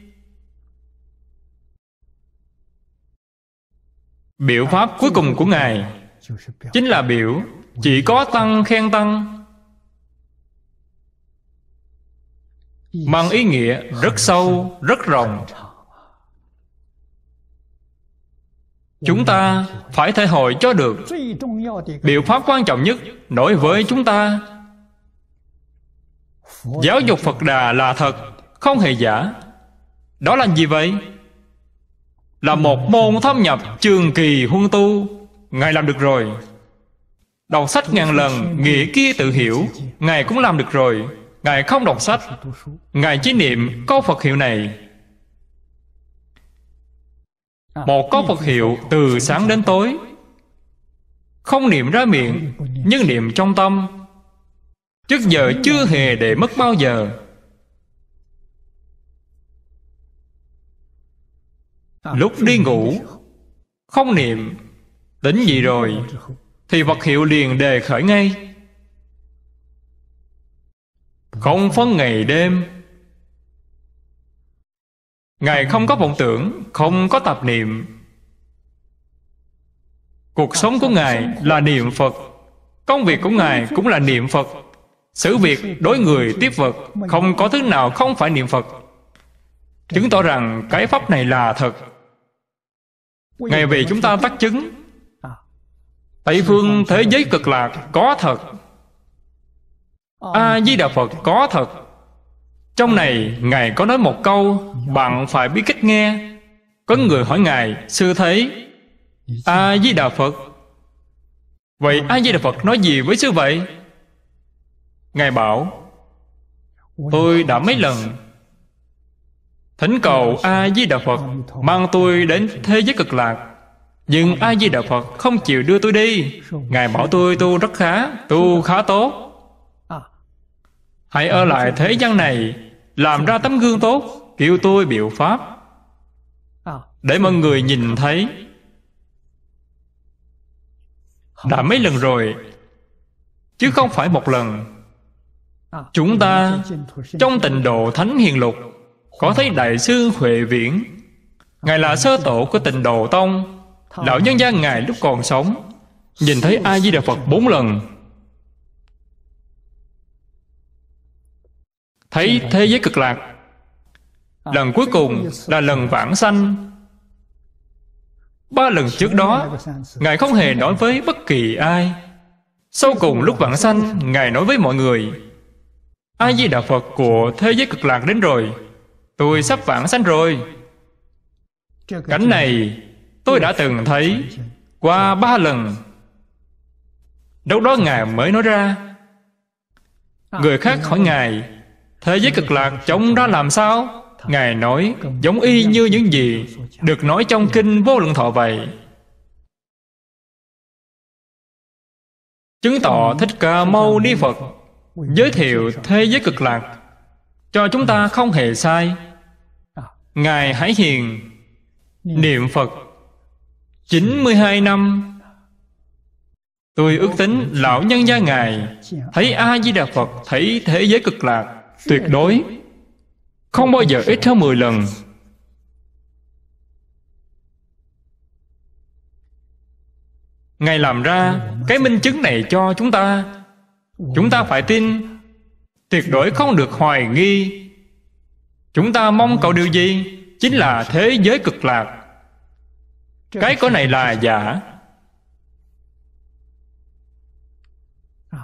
Biểu pháp cuối cùng của Ngài Chính là biểu Chỉ có tăng khen tăng. Mang ý nghĩa rất sâu, rất rộng Chúng ta phải thể hội cho được. Biểu pháp quan trọng nhất đối với chúng ta. Giáo dục Phật Đà là thật, Không hề giả. Đó là gì vậy? Là một môn thâm nhập trường kỳ huân tu. Ngài làm được rồi. Đọc sách ngàn lần Nghĩa kia tự hiểu. Ngài cũng làm được rồi. Ngài không đọc sách. Ngài chỉ niệm câu Phật hiệu này. À. Một có Phật hiệu từ sáng đến tối. Không niệm ra miệng, Nhưng niệm trong tâm. Trước giờ chưa hề để mất bao giờ. Lúc đi ngủ, Không niệm Tính gì rồi, Thì vật hiệu liền đề khởi ngay. Không phân ngày đêm Ngài không có vọng tưởng, Không có tập niệm. Cuộc sống của Ngài là niệm Phật, Công việc của Ngài cũng là niệm Phật. Xử việc đối người tiếp vật Không có thứ nào không phải niệm Phật. Chứng tỏ rằng cái pháp này là thật. Ngày vì chúng ta tác chứng, Tây phương thế giới cực lạc có thật. A di đà phật có thật trong này ngài có nói một câu, bạn phải biết cách nghe. Có người hỏi ngài, sư thấy a di đà phật. Vậy a di đà phật nói gì với sư vậy? Ngài bảo, tôi đã mấy lần thỉnh cầu a di đà phật mang tôi đến thế giới cực lạc, nhưng a di đà phật không chịu đưa tôi đi. Ngài bảo tôi tu rất khá, tu khá tốt hãy ở lại thế gian này, làm ra tấm gương tốt, kêu tôi biểu pháp. Để mọi người nhìn thấy. Đã mấy lần rồi, chứ không phải một lần. Chúng ta, trong tịnh độ thánh hiền lục, có thấy đại sư huệ viễn. Ngài là sơ tổ của tịnh độ tông. Lão nhân gia ngài lúc còn sống, nhìn thấy a di đà phật bốn lần. Thấy thế giới cực lạc. Lần cuối cùng là lần vãng sanh. Ba lần trước đó ngài không hề nói với bất kỳ ai. Sau cùng lúc vãng sanh ngài nói với mọi người a di đà phật của thế giới cực lạc đến rồi. Tôi sắp vãng sanh rồi. Cảnh này tôi đã từng thấy qua ba lần. Lúc đó ngài mới nói ra. Người khác hỏi ngài thế giới cực lạc chống ra làm sao? Ngài nói, giống y như những gì được nói trong kinh vô lượng thọ vậy. Chứng tỏ thích ca mâu ni phật giới thiệu thế giới cực lạc cho chúng ta không hề sai. Ngài hãy hiền, niệm phật 92 năm. Tôi ước tính lão nhân gia Ngài Thấy A-di-đà Phật Thấy thế giới cực lạc. Tuyệt đối. Không bao giờ ít hơn 10 lần. Ngài làm ra cái minh chứng này cho chúng ta. Chúng ta phải tin. Tuyệt đối không được hoài nghi. Chúng ta mong cầu điều gì Chính là thế giới cực lạc. Cái cõi này là giả.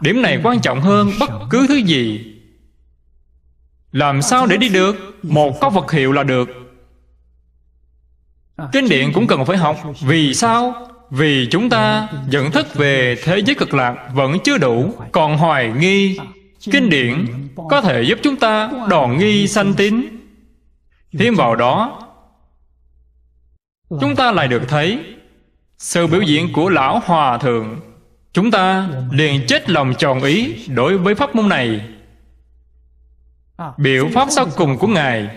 Điểm này quan trọng hơn bất cứ thứ gì làm sao để đi được? Một có vật hiệu là được. Kinh điển cũng cần phải học. Vì sao? Vì chúng ta nhận thức về thế giới cực lạc vẫn chưa đủ. Còn hoài nghi kinh điển có thể giúp chúng ta đòn nghi sanh tín. thêm vào đó chúng ta lại được thấy sự biểu diễn của lão hòa thượng. Chúng ta liền chết lòng tròn ý đối với pháp môn này biểu pháp sau cùng của ngài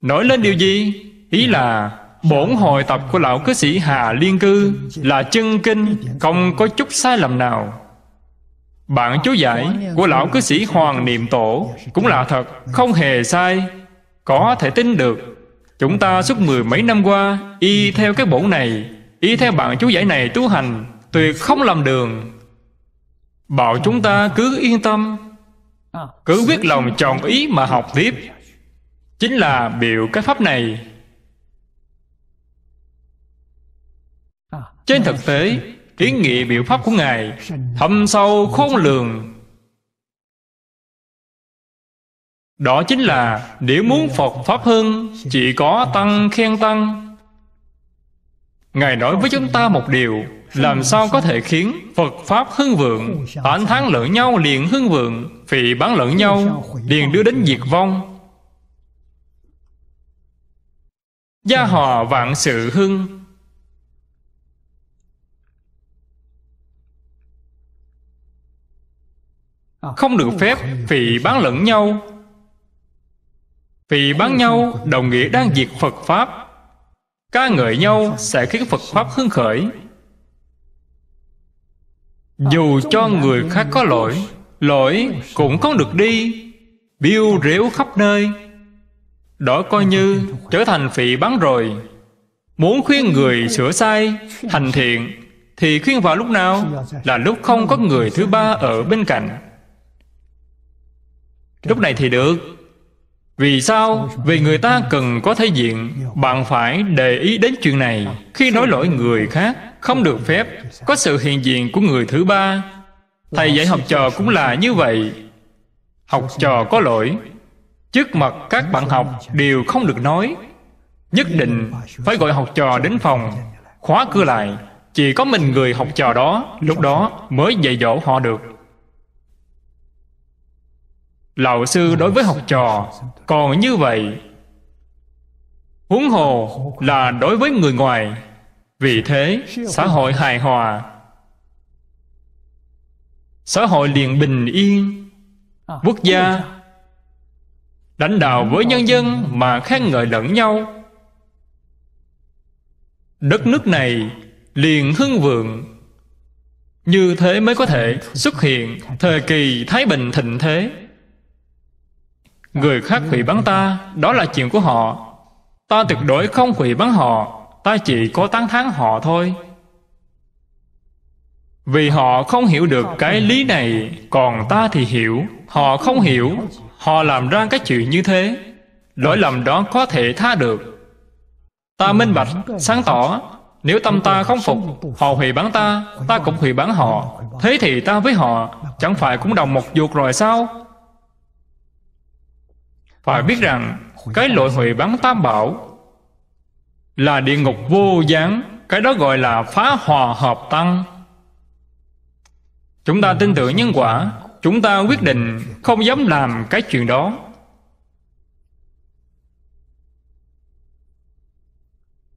nói lên điều gì? Ý là bổn hội tập của lão cư sĩ hà liên cư là chân kinh không có chút sai lầm nào. Bản chú giải của lão cư sĩ hoàng niệm tổ cũng là thật không hề sai. Có thể tin được Chúng ta suốt mười mấy năm qua Y theo cái bổn này Y theo bạn chú giải này tu hành Tuyệt không làm đường. Bảo chúng ta cứ yên tâm Cứ quyết lòng tròn ý mà học tiếp. Chính là biểu cái pháp này. Trên thực tế Ý nghĩa biểu pháp của Ngài Thâm sâu khôn lường. Đó chính là nếu muốn Phật Pháp hưng Chỉ có tăng khen tăng. Ngài nói với chúng ta một điều làm sao có thể khiến Phật Pháp hưng vượng, Tán thán lẫn nhau liền hưng vượng, Phỉ bán lẫn nhau, liền đưa đến diệt vong? Gia hòa vạn sự hưng Không được phép phỉ bán lẫn nhau. Vì bán nhau đồng nghĩa đang diệt Phật Pháp. Ca ngợi nhau sẽ khiến Phật Pháp hưng khởi. Dù cho người khác có lỗi Lỗi cũng không được đi. Biêu rếu khắp nơi. Đó coi như trở thành phỉ bán rồi. Muốn khuyên người sửa sai Hành thiện, Thì khuyên vào lúc nào Là lúc không có người thứ ba ở bên cạnh. Lúc này thì được. Vì sao? Vì người ta cần có thể diện. Bạn phải để ý đến chuyện này Khi nói lỗi người khác. Không được phép Có sự hiện diện của người thứ ba. Thầy dạy học trò cũng là như vậy. Học trò có lỗi. Trước mặt các bạn học đều không được nói. Nhất định phải gọi học trò đến phòng, khóa cửa lại. Chỉ có mình người học trò đó, lúc đó mới dạy dỗ họ được. Lão sư đối với học trò còn như vậy. Huống hồ là đối với người ngoài vì thế, xã hội hài hòa. Xã hội liền bình yên. Quốc gia lãnh đạo với nhân dân mà khen ngợi lẫn nhau. Đất nước này liền hưng vượng. Như thế mới có thể xuất hiện thời kỳ thái bình thịnh thế. Người khác hủy bắn ta, đó là chuyện của họ. Ta tuyệt đối không hủy bắn họ ta chỉ có tán thán họ thôi. Vì họ không hiểu được cái lý này, còn ta thì hiểu. Họ không hiểu, họ làm ra cái chuyện như thế. Lỗi lầm đó có thể tha được. Ta minh bạch, sáng tỏ, nếu tâm ta không phục, họ hủy bắn ta ta cũng hủy bắn họ. Thế thì ta với họ, chẳng phải cũng đồng một ruột rồi sao? Phải biết rằng, cái lỗi hủy bắn tam bảo là địa ngục vô gián, cái đó gọi là phá hòa hợp tăng. Chúng ta tin tưởng nhân quả, chúng ta quyết định không dám làm cái chuyện đó.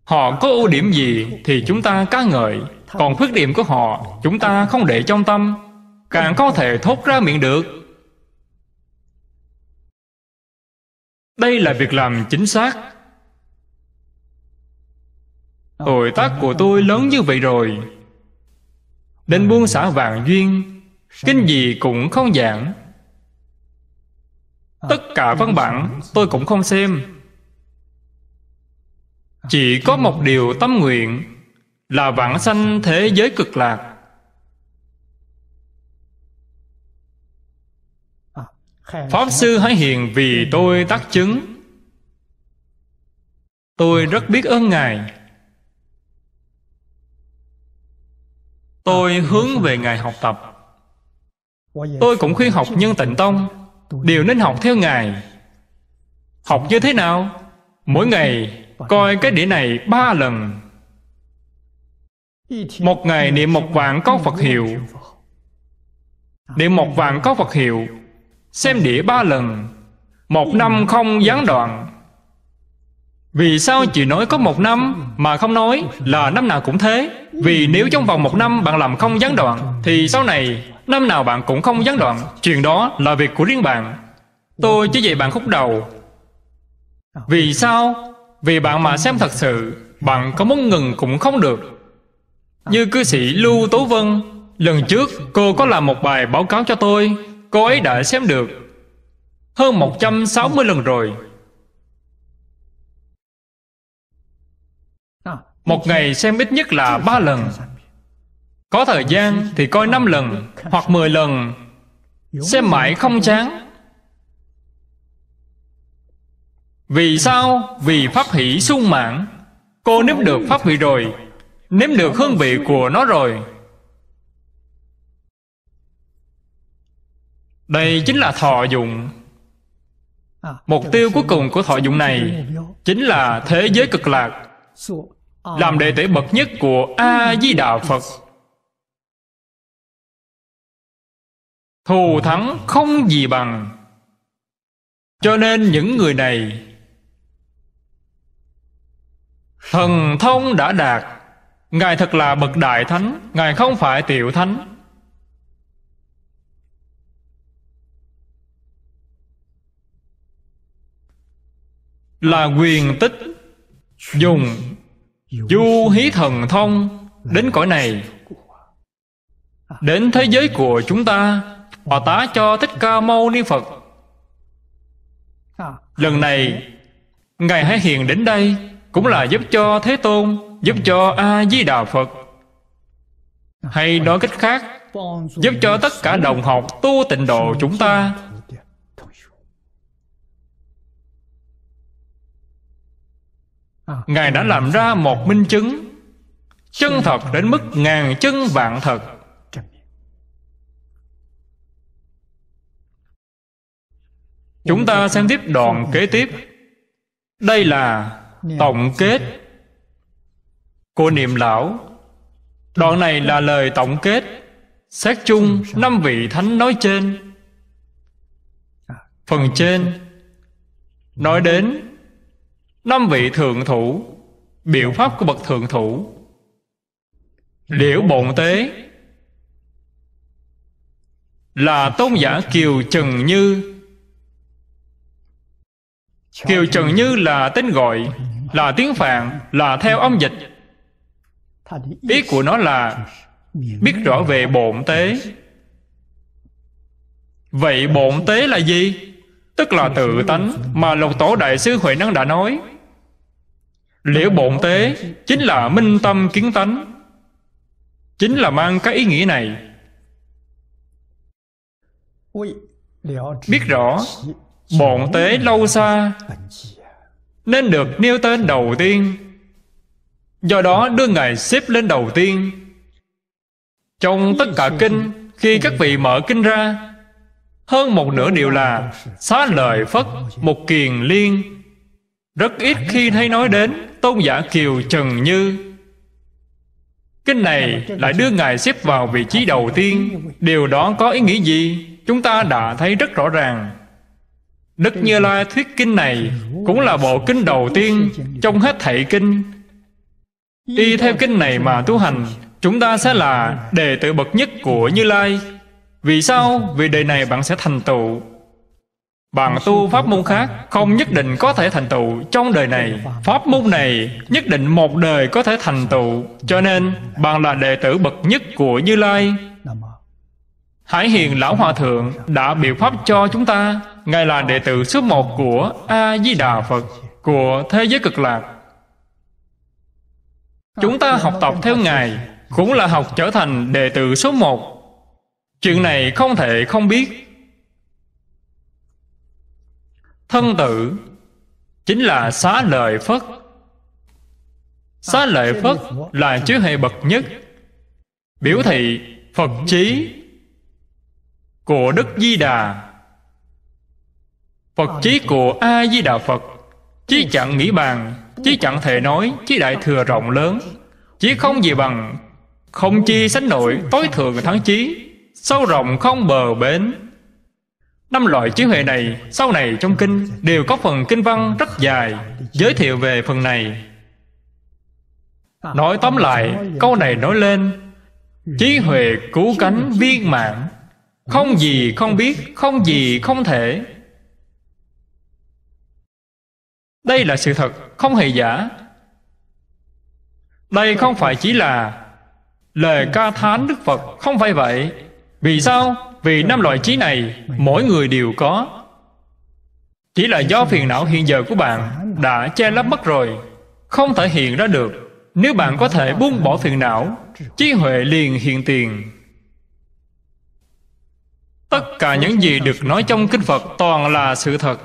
Họ có ưu điểm gì thì chúng ta ca ngợi, còn khuyết điểm của họ, chúng ta không để trong tâm, càng có thể thốt ra miệng được. Đây là việc làm chính xác. Tội tác của tôi lớn như vậy rồi. Đến buông xả vàng duyên, Kinh gì cũng không giảng. Tất cả văn bản tôi cũng không xem. Chỉ có một điều tâm nguyện Là vãng sanh thế giới cực lạc. Pháp Sư Hải Hiền vì tôi tác chứng. Tôi rất biết ơn Ngài. Tôi hướng về Ngài học tập. Tôi cũng khuyên học nhân tịnh tông. Đều nên học theo Ngài. Học như thế nào? Mỗi ngày coi cái đĩa này ba lần. Một ngày niệm một vạn câu Phật hiệu. Niệm một vạn câu Phật hiệu. Xem đĩa ba lần. Một năm không gián đoạn. Vì sao chỉ nói có một năm Mà không nói là năm nào cũng thế? Vì nếu trong vòng một năm bạn làm không gián đoạn, Thì sau này Năm nào bạn cũng không gián đoạn. Chuyện đó là việc của riêng bạn. Tôi chỉ dạy bạn khúc đầu. Vì sao? Vì bạn mà xem thật sự, Bạn có muốn ngừng cũng không được. Như cư sĩ Lưu Tố Vân, Lần trước cô có làm một bài báo cáo cho tôi, Cô ấy đã xem được. Hơn 160 lần rồi. Một ngày xem ít nhất là ba lần. Có thời gian thì coi năm lần Hoặc mười lần. Xem mãi không chán. Vì sao? Vì pháp hỷ sung mãn. Cô nếm được pháp vị rồi, Nếm được hương vị của nó rồi. Đây chính là thọ dụng. Mục tiêu cuối cùng của thọ dụng này Chính là thế giới cực lạc. Ờ. làm đệ tử bậc nhất của a di đà phật. Thù thắng không gì bằng. Cho nên những người này, thần thông đã đạt. Ngài thật là bậc đại thánh, ngài không phải tiểu thánh. Là quyền tích, dùng Du hí thần thông, Đến cõi này. Đến thế giới của chúng ta, hòa tá cho Thích Ca Mâu Ni Phật. Lần này, Ngài Hải Hiền đến đây, Cũng là giúp cho Thế Tôn, Giúp cho A-di-đà Phật. Hay nói cách khác, Giúp cho tất cả đồng học tu tịnh độ chúng ta Ngài đã làm ra một minh chứng. Chân thật đến mức ngàn chân vạn thật. Chúng ta xem tiếp đoạn kế tiếp. Đây là tổng kết của niệm lão. Đoạn này là lời tổng kết Xét chung năm vị thánh nói trên. Phần trên Nói đến Năm vị thượng thủ Biểu pháp của bậc thượng thủ. Liễu bổn tế Là tôn giả Kiều Trần Như. Kiều Trần Như là tên gọi, Là tiếng Phạn, Là theo âm dịch. Ý của nó là Biết rõ về bổn tế. Vậy bổn tế là gì? Tức là tự tánh Mà Lục Tổ Đại sư Huệ Năng đã nói. Liễu bổn tế Chính là minh tâm kiến tánh. Chính là mang cái ý nghĩa này. Biết rõ, Bổn tế lâu xa, Nên được nêu tên đầu tiên. Do đó đưa Ngài xếp lên đầu tiên. Trong tất cả kinh, Khi các vị mở kinh ra, Hơn một nửa đều là Xá lợi Phất, Một kiền liên. Rất ít khi thấy nói đến Tôn giả Kiều Trần Như. Kinh này lại đưa Ngài xếp vào vị trí đầu tiên. Điều đó có ý nghĩa gì? Chúng ta đã thấy rất rõ ràng. Đức Như Lai thuyết kinh này Cũng là bộ kinh đầu tiên Trong hết thảy kinh. Y theo kinh này mà tu hành, Chúng ta sẽ là đệ tử bậc nhất của Như Lai. Vì sao? Vì đời này bạn sẽ thành tựu. Bạn tu pháp môn khác Không nhất định có thể thành tựu Trong đời này. Pháp môn này nhất định một đời có thể thành tựu. Cho nên, bạn là đệ tử bậc nhất của Như Lai. Hải Hiền Lão Hòa Thượng đã biểu pháp cho chúng ta. Ngài là đệ tử số một của A-di-đà Phật, Của thế giới cực lạc. Chúng ta học tập theo Ngài, Cũng là học trở thành đệ tử số một. Chuyện này không thể không biết. Thân tử Chính là xá lợi Phất. Xá lợi Phất là chứa hệ bậc nhất. Biểu thị Phật trí Của Đức Di Đà. Phật trí của A Di Đà Phật, Chí chẳng nghĩ bàn, Chí chẳng thể nói, Chí đại thừa rộng lớn. Chí không gì bằng, Không chi sánh nổi tối thượng thắng chí, Sâu rộng không bờ bến. Năm loại trí huệ này Sau này trong kinh Đều có phần kinh văn rất dài. Giới thiệu về phần này. Nói tóm lại, Câu này nói lên Trí huệ cứu cánh viên mạng Không gì không biết, Không gì không thể. Đây là sự thật, Không hề giả. Đây không phải chỉ là Lời ca thán Đức Phật, Không phải vậy. Vì sao? Vì năm loại trí này, Mỗi người đều có. Chỉ là do phiền não hiện giờ của bạn Đã che lấp mất rồi, Không thể hiện ra được. Nếu bạn có thể buông bỏ phiền não, Trí huệ liền hiện tiền. Tất cả những gì được nói trong Kinh Phật Toàn là sự thật.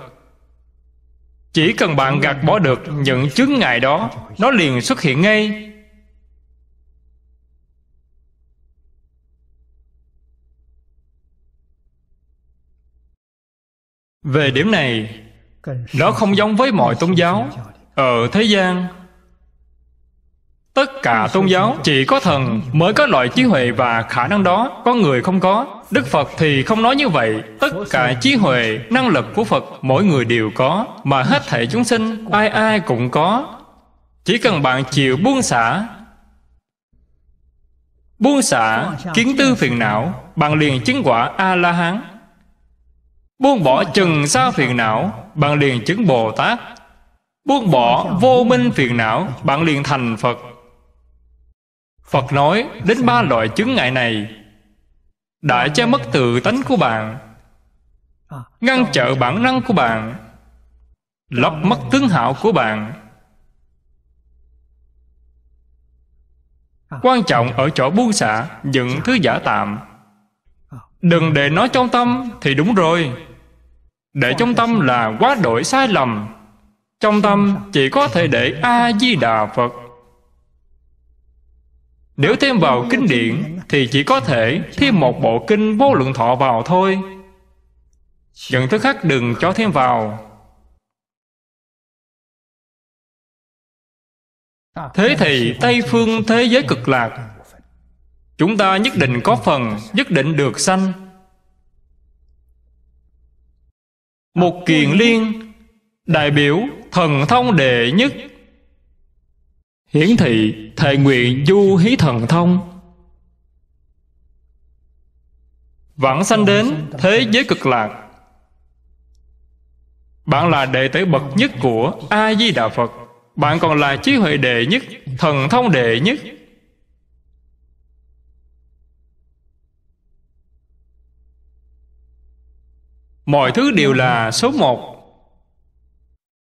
Chỉ cần bạn gạt bỏ được những chướng ngại đó, Nó liền xuất hiện ngay. Về điểm này Nó không giống với mọi tôn giáo Ở thế gian. Tất cả tôn giáo chỉ có thần mới có loại trí huệ và khả năng đó Có người không có. Đức Phật thì không nói như vậy. Tất cả trí huệ, năng lực của Phật Mỗi người đều có Mà hết thảy chúng sinh Ai ai cũng có. Chỉ cần bạn chịu buông xả Buông xả kiến tư phiền não Bạn liền chứng quả A-la-hán. Buông bỏ chừng xa phiền não, Bạn liền chứng Bồ Tát. Buông bỏ vô minh phiền não, Bạn liền thành Phật. Phật nói đến ba loại chứng ngại này. Đã che mất tự tánh của bạn, Ngăn trở bản năng của bạn, Lấp mất tướng hảo của bạn. Quan trọng ở chỗ buông xả, Những thứ giả tạm. Đừng để nó trong tâm Thì đúng rồi. Để trong tâm là quá đổi sai lầm. Trong tâm chỉ có thể để A-di-đà Phật. Nếu thêm vào kinh điển Thì chỉ có thể thêm một bộ kinh vô lượng thọ vào thôi. Nhận thức khác đừng cho thêm vào. Thế thì tây phương thế giới cực lạc chúng ta nhất định có phần nhất định được sanh một kiền liên, đại biểu thần thông đệ nhất. Hiển thị thệ nguyện du hí thần thông. Vãng sanh đến thế giới cực lạc. Bạn là đệ tử bậc nhất của a di đà phật. Bạn còn là trí huệ đệ nhất, thần thông đệ nhất. Mọi thứ đều là số một.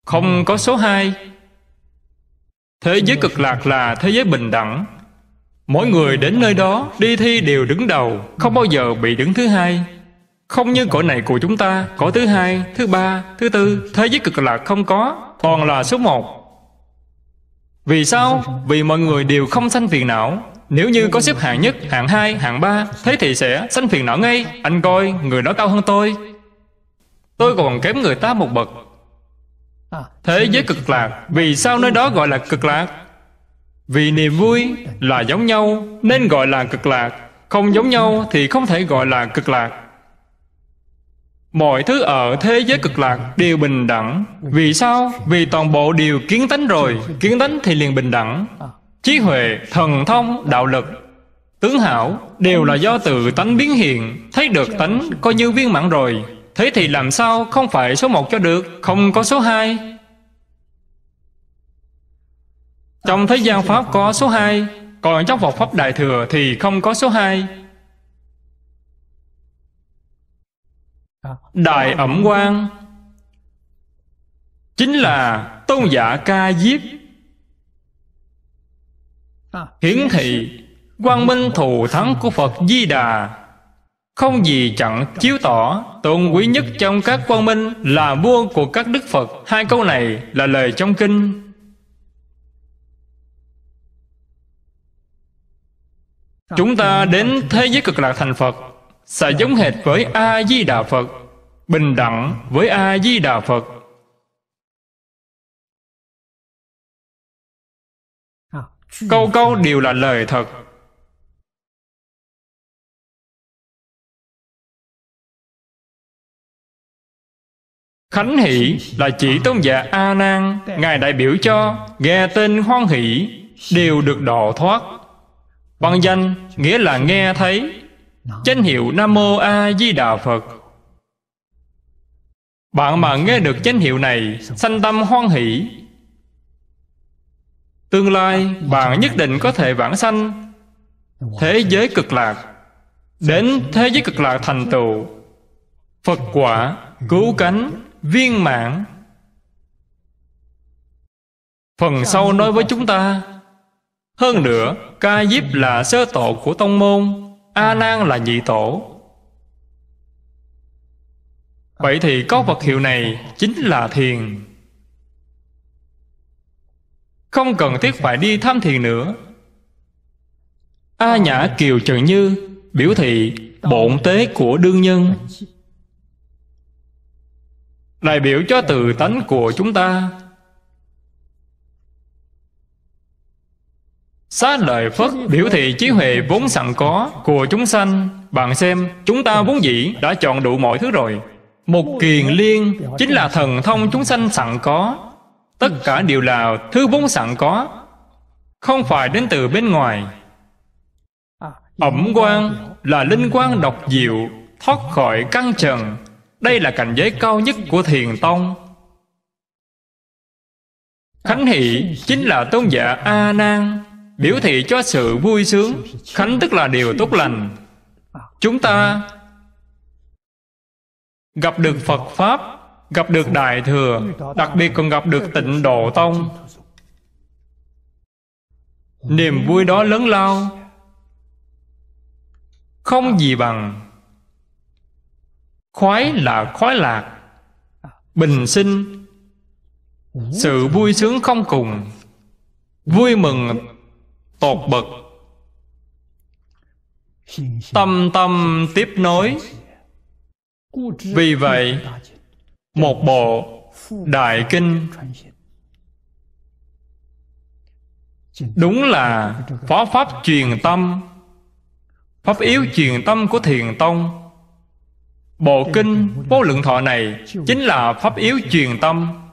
Không có số hai. Thế giới cực lạc là thế giới bình đẳng. Mỗi người đến nơi đó, đi thi đều đứng đầu, không bao giờ bị đứng thứ hai. Không như cõi này của chúng ta cõi thứ hai, thứ ba, thứ tư, thế giới cực lạc không có, toàn là số một. Vì sao? Vì mọi người đều không sanh phiền não. Nếu như có xếp hạng nhất, hạng hai, hạng ba, thế thì sẽ sanh phiền não ngay. Anh coi, người đó cao hơn tôi tôi còn kém người ta một bậc. Thế giới cực lạc vì sao nơi đó gọi là cực lạc? Vì niềm vui là giống nhau nên gọi là cực lạc. Không giống nhau thì không thể gọi là cực lạc. Mọi thứ ở thế giới cực lạc đều bình đẳng. Vì sao? Vì toàn bộ đều kiến tánh rồi. Kiến tánh thì liền bình đẳng. Trí huệ thần thông đạo lực tướng hảo đều là do từ tánh biến hiện. Thấy được tánh coi như viên mãn rồi thế thì làm sao không phải số một cho được, không có số hai? Trong thế gian Pháp có số 2 Còn trong Phật Pháp Đại Thừa thì không có số 2 Đại ẩm quan Chính là tôn giả ca diếp. Hiển thị Quang minh thù thắng của Phật Di Đà. Không gì chẳng chiếu tỏ, Tôn quý nhất trong các quang minh Là vua của các đức Phật. Hai câu này là lời trong kinh. Chúng ta đến thế giới cực lạc thành Phật, Sẽ giống hệt với A-di-đà Phật, Bình đẳng với A-di-đà Phật. Câu câu đều là lời thật. Khánh hỷ là chỉ tôn giả A Nan, Ngài đại biểu cho Nghe tên hoan hỷ, Đều được độ thoát. Bằng danh nghĩa là nghe thấy, Danh hiệu Nam Mô A Di Đà Phật. Bạn mà nghe được danh hiệu này, Sanh tâm hoan hỷ. Tương lai bạn nhất định có thể vãng sanh Thế giới cực lạc, Đến thế giới cực lạc thành tựu. Phật quả Cứu cánh Viên mãn Phần sau nói với chúng ta hơn nữa, Ca Diếp là sơ tổ của tông môn, A Nan là nhị tổ. Vậy thì có vật hiệu này chính là thiền. Không cần thiết phải đi tham thiền nữa. A Nhã Kiều Trần Như biểu thị bộn tế của đương nhân đại biểu cho từ tánh của chúng ta. Xá lợi Phất biểu thị trí huệ vốn sẵn có của chúng sanh. Bạn xem, chúng ta vốn dĩ đã chọn đủ mọi thứ rồi. Một kiền liên chính là thần thông chúng sanh sẵn có. Tất cả đều là thứ vốn sẵn có. Không phải đến từ bên ngoài. Ẩm quan là linh quan độc diệu Thoát khỏi căn trần. Đây là cảnh giới cao nhất của thiền tông. Khánh hỷ chính là tôn giả A Nan, biểu thị cho sự vui sướng. Khánh tức là điều tốt lành. Chúng ta gặp được phật pháp, gặp được đại thừa, đặc biệt còn gặp được tịnh độ tông. Niềm vui đó lớn lao, không gì bằng khoái là khoái lạc bình sinh. Sự vui sướng không cùng vui mừng tột bậc tâm tâm tiếp nối. Vì vậy, một bộ Đại Kinh. Đúng là Phó Pháp truyền tâm Pháp yếu truyền tâm của Thiền Tông. Bộ Kinh Vô Lượng Thọ này Chính là Pháp yếu truyền tâm.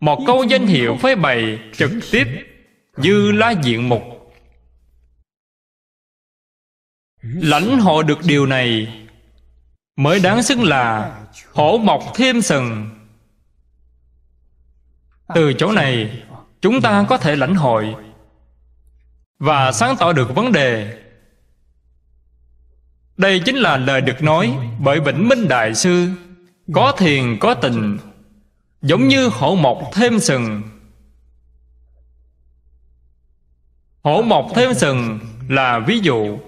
Một câu danh hiệu phơi bày trực tiếp Như lá diện mục. Lãnh hộ được điều này Mới đáng xứng là Hổ mọc thêm sừng. Từ chỗ này Chúng ta có thể lãnh hội Và sáng tỏ được vấn đề đây chính là lời được nói Bởi Vĩnh Minh Đại Sư, Có thiền, có tình Giống như hổ mọc thêm sừng. Hổ mọc thêm sừng là ví dụ.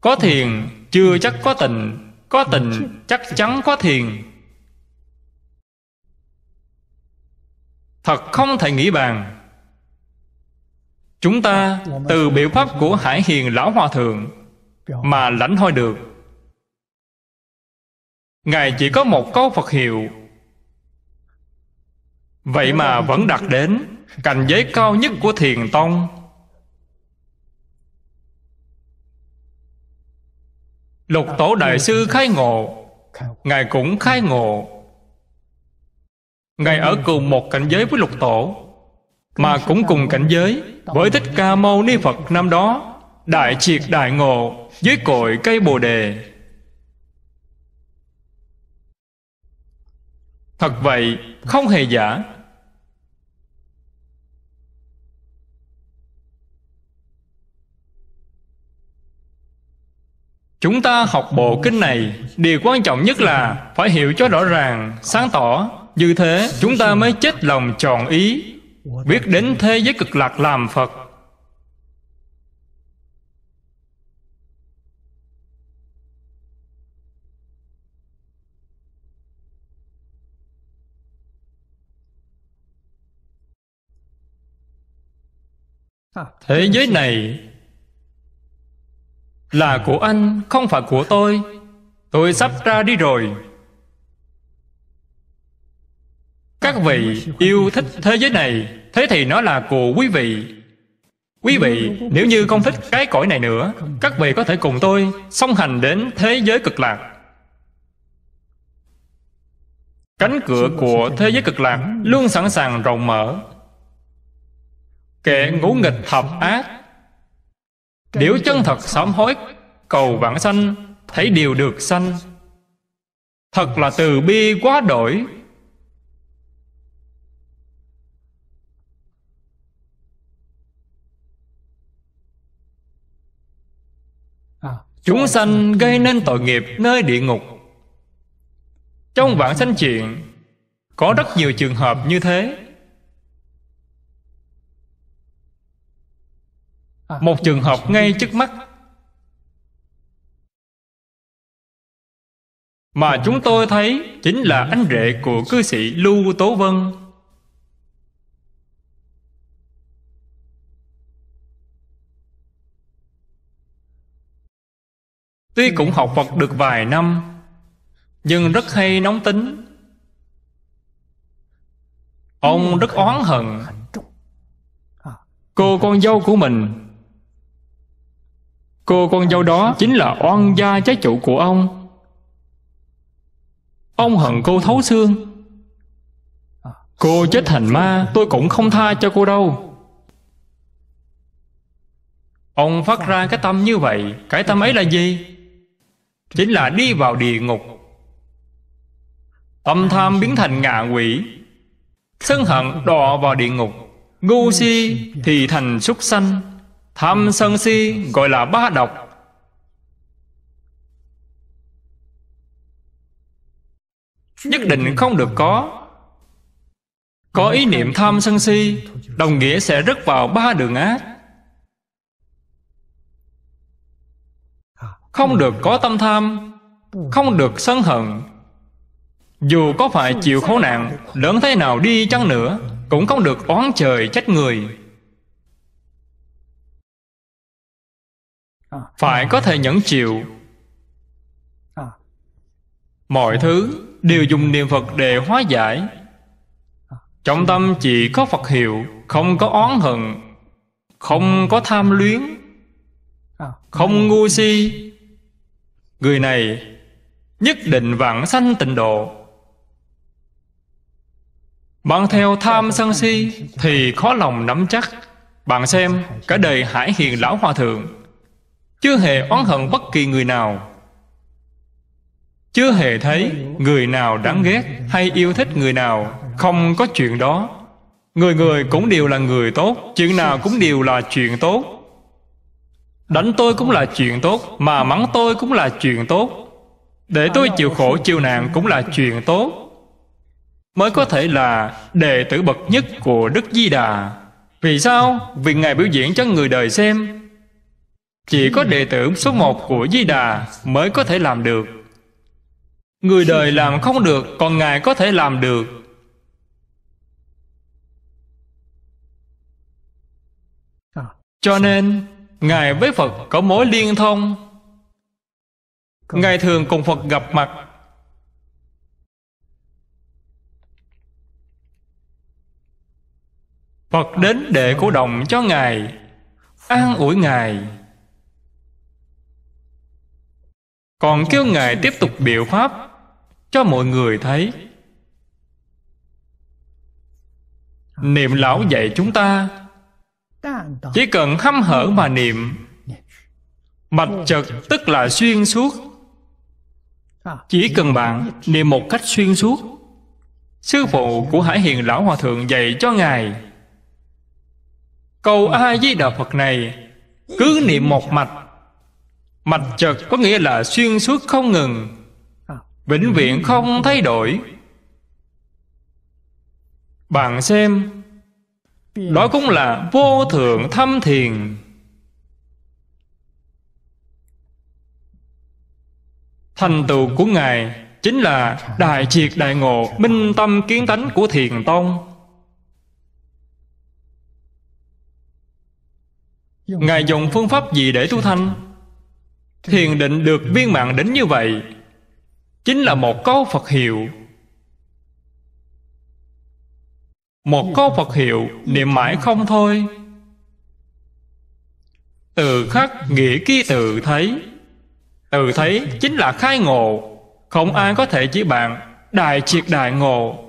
Có thiền, chưa chắc có tình Có tình chắc chắn có thiền. Thật không thể nghĩ bàn. Chúng ta từ biểu pháp của Hải Hiền Lão Hòa Thượng Mà lãnh hoi được. Ngài chỉ có một câu Phật hiệu. Vậy mà vẫn đạt đến Cảnh giới cao nhất của thiền tông. Lục tổ đại sư khai ngộ. Ngài cũng khai ngộ. Ngài ở cùng một cảnh giới với lục tổ, Mà cũng cùng cảnh giới với Thích Ca Mâu Ni Phật năm đó Đại triệt đại ngộ Dưới cội cây bồ đề. Thật vậy không hề giả. Chúng ta học bộ kinh này Điều quan trọng nhất là Phải hiểu cho rõ ràng, sáng tỏ. Như thế chúng ta mới chết lòng tròn ý. Biết đến thế giới cực lạc làm Phật. Thế giới này là của anh không phải của tôi. Tôi sắp ra đi rồi các vị yêu thích thế giới này, thế thì nó là của quý vị. Quý vị, nếu như không thích cái cõi này nữa, các vị có thể cùng tôi song hành đến thế giới cực lạc. Cánh cửa của thế giới cực lạc luôn sẵn sàng rộng mở. Kẻ ngũ nghịch thập ác. Nếu chân thật sám hối, Cầu vãng sanh, Thấy điều được sanh. Thật là từ bi quá đổi. Chúng sanh gây nên tội nghiệp nơi địa ngục. Trong vạn sanh chuyện, Có rất nhiều trường hợp như thế. Một trường hợp ngay trước mắt. Mà chúng tôi thấy chính là anh rể của cư sĩ lưu tố vân. Tuy cũng học phật được vài năm, nhưng rất hay nóng tính. Ông rất oán hận. Cô con dâu của mình. Cô con dâu đó chính là oan gia trái chủ của ông. Ông hận cô thấu xương. Cô chết thành ma, Tôi cũng không tha cho cô đâu. Ông phát ra cái tâm như vậy, Cái tâm ấy là gì? Chính là đi vào địa ngục. Tâm tham biến thành ngạ quỷ, Sân hận đọa vào địa ngục. Ngu si thì thành súc sanh, Tham sân si gọi là ba độc. Nhất định không được có. Có ý niệm tham sân si, Đồng nghĩa sẽ rớt vào ba đường ác. Không được có tâm tham, Không được sân hận. Dù có phải chịu khổ nạn Lớn thế nào đi chăng nữa, Cũng không được oán trời trách người. Phải có thể nhẫn chịu. Mọi thứ đều dùng niệm phật để hóa giải. Trong tâm chỉ có phật hiệu, không có oán hận, không có tham luyến, không ngu si người này nhất định vãng sanh tịnh độ. Bạn theo tham sân si thì khó lòng nắm chắc. Bạn xem cả đời hải hiền lão hòa thượng, chưa hề oán hận bất kỳ người nào. Chưa hề thấy người nào đáng ghét hay yêu thích người nào, không có chuyện đó. Người người cũng đều là người tốt chuyện nào cũng đều là chuyện tốt đánh tôi cũng là chuyện tốt, mà mắng tôi cũng là chuyện tốt. Để tôi chịu khổ chịu nạn cũng là chuyện tốt. Mới có thể là đệ tử bậc nhất của đức di đà. Vì sao? Vì ngài biểu diễn cho người đời xem. Chỉ có đệ tử số một của di đà mới có thể làm được. Người đời làm không được, còn ngài có thể làm được. Cho nên ngài với phật có mối liên thông. Ngài thường cùng phật gặp mặt. Phật đến để cổ động cho ngài an ủi ngài. Còn kêu ngài tiếp tục biểu pháp cho mọi người thấy. Niệm lão dạy chúng ta chỉ cần hăm hở mà niệm. Mạch chật tức là xuyên suốt. Chỉ cần bạn niệm một cách xuyên suốt sư phụ của hải hiền lão hòa thượng dạy cho ngài. Câu a di đà phật này cứ niệm một mạch mạch chật có nghĩa là xuyên suốt không ngừng vĩnh viễn không thay đổi. Bạn xem đó cũng là vô thượng thâm thiền. Thành tựu của ngài chính là đại triệt đại ngộ minh tâm kiến tánh của thiền tông. Ngài dùng phương pháp gì để tu thanh thiền định được viên mạng đến như vậy chính là một câu phật hiệu một câu phật hiệu niệm mãi không thôi. Từ khắc nghĩa ký tự thấy. Từ thấy chính là khai ngộ. Không ai có thể chỉ bạn đại triệt đại ngộ.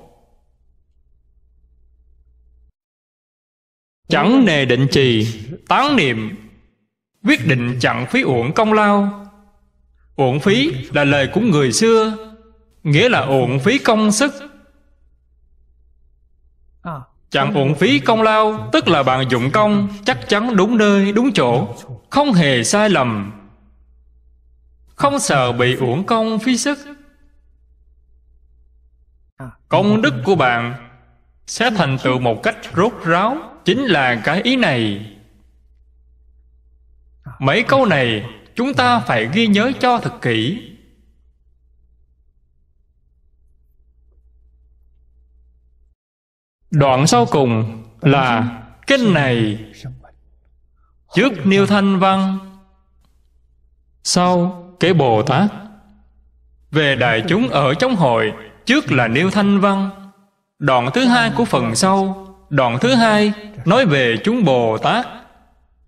Chẳng nề định trì tán niệm. Quyết định chẳng phí uổng công lao. Uổng phí là lời của người xưa nghĩa là uổng phí công sức chẳng uổng phí công lao, tức là bạn dụng công, chắc chắn đúng nơi, đúng chỗ, không hề sai lầm. Không sợ bị uổng công phí sức. Công đức của bạn sẽ thành tựu một cách rốt ráo, chính là cái ý này. Mấy câu này chúng ta phải ghi nhớ cho thật kỹ. Đoạn sau cùng là kinh này. Trước nêu thanh văn, sau kể bồ tát. Về đại chúng ở trong hội, trước là nêu thanh văn. Đoạn thứ hai của phần sau, đoạn thứ hai nói về chúng bồ tát.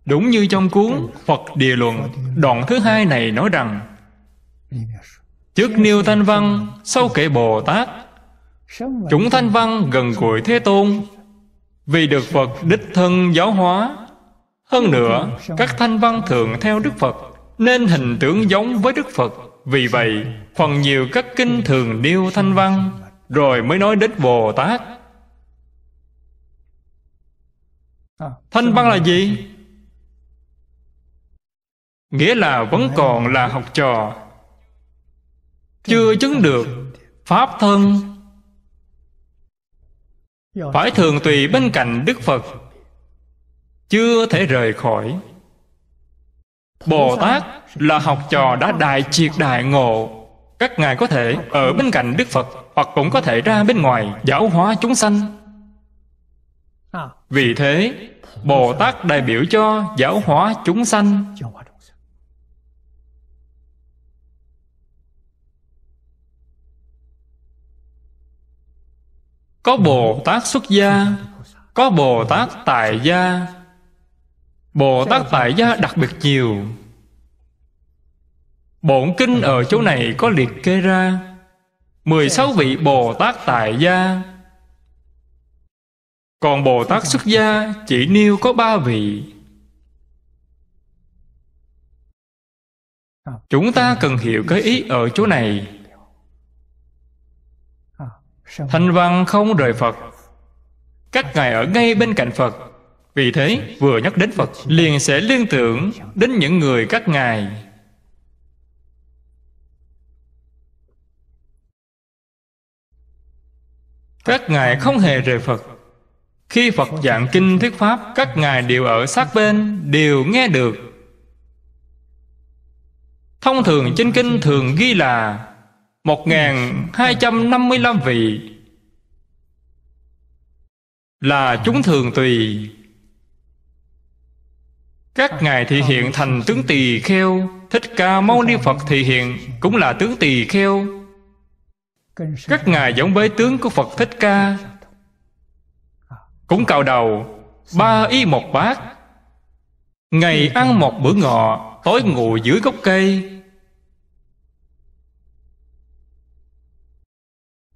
Đúng như trong cuốn phật địa luận, đoạn thứ hai này nói rằng, trước nêu thanh văn, sau kể bồ tát chúng thanh văn gần gũi thế tôn. Vì được phật đích thân giáo hóa hơn nữa các thanh văn thường theo đức phật nên hình tướng giống với đức phật. Vì vậy phần nhiều các kinh thường nêu thanh văn rồi mới nói đến bồ tát. Thanh văn là gì? nghĩa là vẫn còn là học trò. Chưa chứng được pháp thân phải thường tùy bên cạnh đức phật, chưa thể rời khỏi. Bồ tát là học trò đã đại triệt đại ngộ. Các ngài có thể ở bên cạnh đức phật hoặc cũng có thể ra bên ngoài giáo hóa chúng sanh. Vì thế, bồ tát đại biểu cho giáo hóa chúng sanh. Có bồ tát xuất gia, có bồ tát tại gia. Bồ tát tại gia đặc biệt nhiều. Bổn kinh ở chỗ này có liệt kê ra. 16 vị Bồ Tát tại gia. Còn Bồ Tát xuất gia chỉ nêu có ba vị. Chúng ta cần hiểu cái ý ở chỗ này. Thanh văn không rời Phật. Các ngài ở ngay bên cạnh Phật. Vì thế vừa nhắc đến Phật Liền sẽ liên tưởng đến những người các ngài. Các ngài không hề rời Phật. Khi Phật giảng kinh thuyết Pháp Các ngài đều ở sát bên Đều nghe được. Thông thường trên kinh thường ghi là 1255 vị. Là chúng thường tùy. Các ngài thị hiện thành tướng tỳ kheo, Thích Ca Mâu Ni Phật thị hiện Cũng là tướng tỳ kheo. Các ngài giống với tướng của phật thích ca. Cũng cạo đầu, ba y một bát. Ngày ăn một bữa ngọ, tối ngủ dưới gốc cây.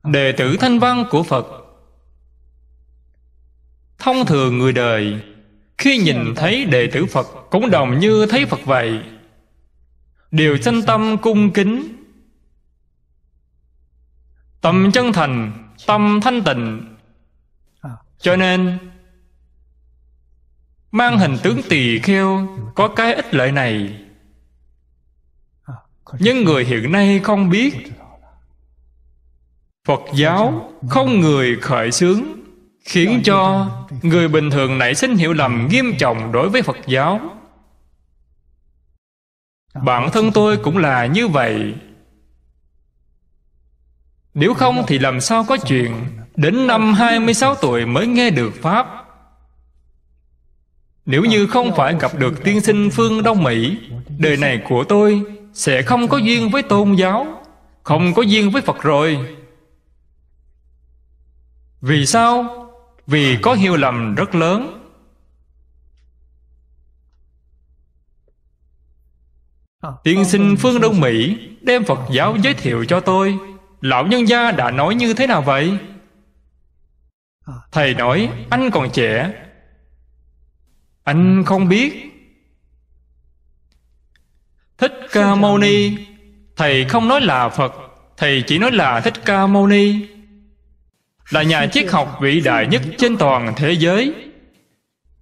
Đệ tử thanh văn của phật. Thông thường người đời, khi nhìn thấy đệ tử phật cũng đồng như thấy phật vậy. Đều sanh tâm cung kính. Tâm chân thành, Tâm thanh tịnh. Cho nên, Mang hình tướng tỳ kheo Có cái ích lợi này. Nhưng người hiện nay không biết Phật giáo không người khởi xướng, Khiến cho người bình thường nảy sinh hiểu lầm nghiêm trọng đối với Phật giáo. Bản thân tôi cũng là như vậy. Nếu không thì làm sao có chuyện Đến năm 26 tuổi mới nghe được Pháp? Nếu như không phải gặp được tiên sinh phương Đông Mỹ, Đời này của tôi sẽ không có duyên với tôn giáo, Không có duyên với Phật rồi. Vì sao? Vì có hiểu lầm rất lớn. Tiên sinh phương Đông Mỹ đem Phật giáo giới thiệu cho tôi. Lão nhân gia đã nói như thế nào vậy? Thầy nói anh còn trẻ. Anh không biết. Thích Ca Mâu Ni. Thầy không nói là Phật Thầy chỉ nói là Thích Ca Mâu Ni là nhà triết học vĩ đại nhất trên toàn thế giới.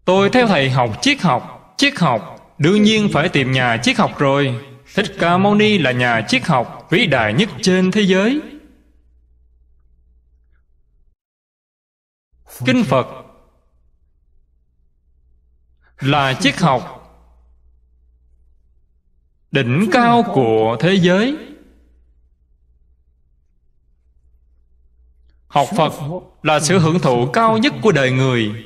Tôi theo thầy học triết học Triết học, Đương nhiên phải tìm nhà triết học rồi. Thích Ca Mâu Ni là nhà triết học vĩ đại nhất trên thế giới. Kinh Phật Là triết học Đỉnh cao của thế giới. Học Phật là sự hưởng thụ cao nhất của đời người.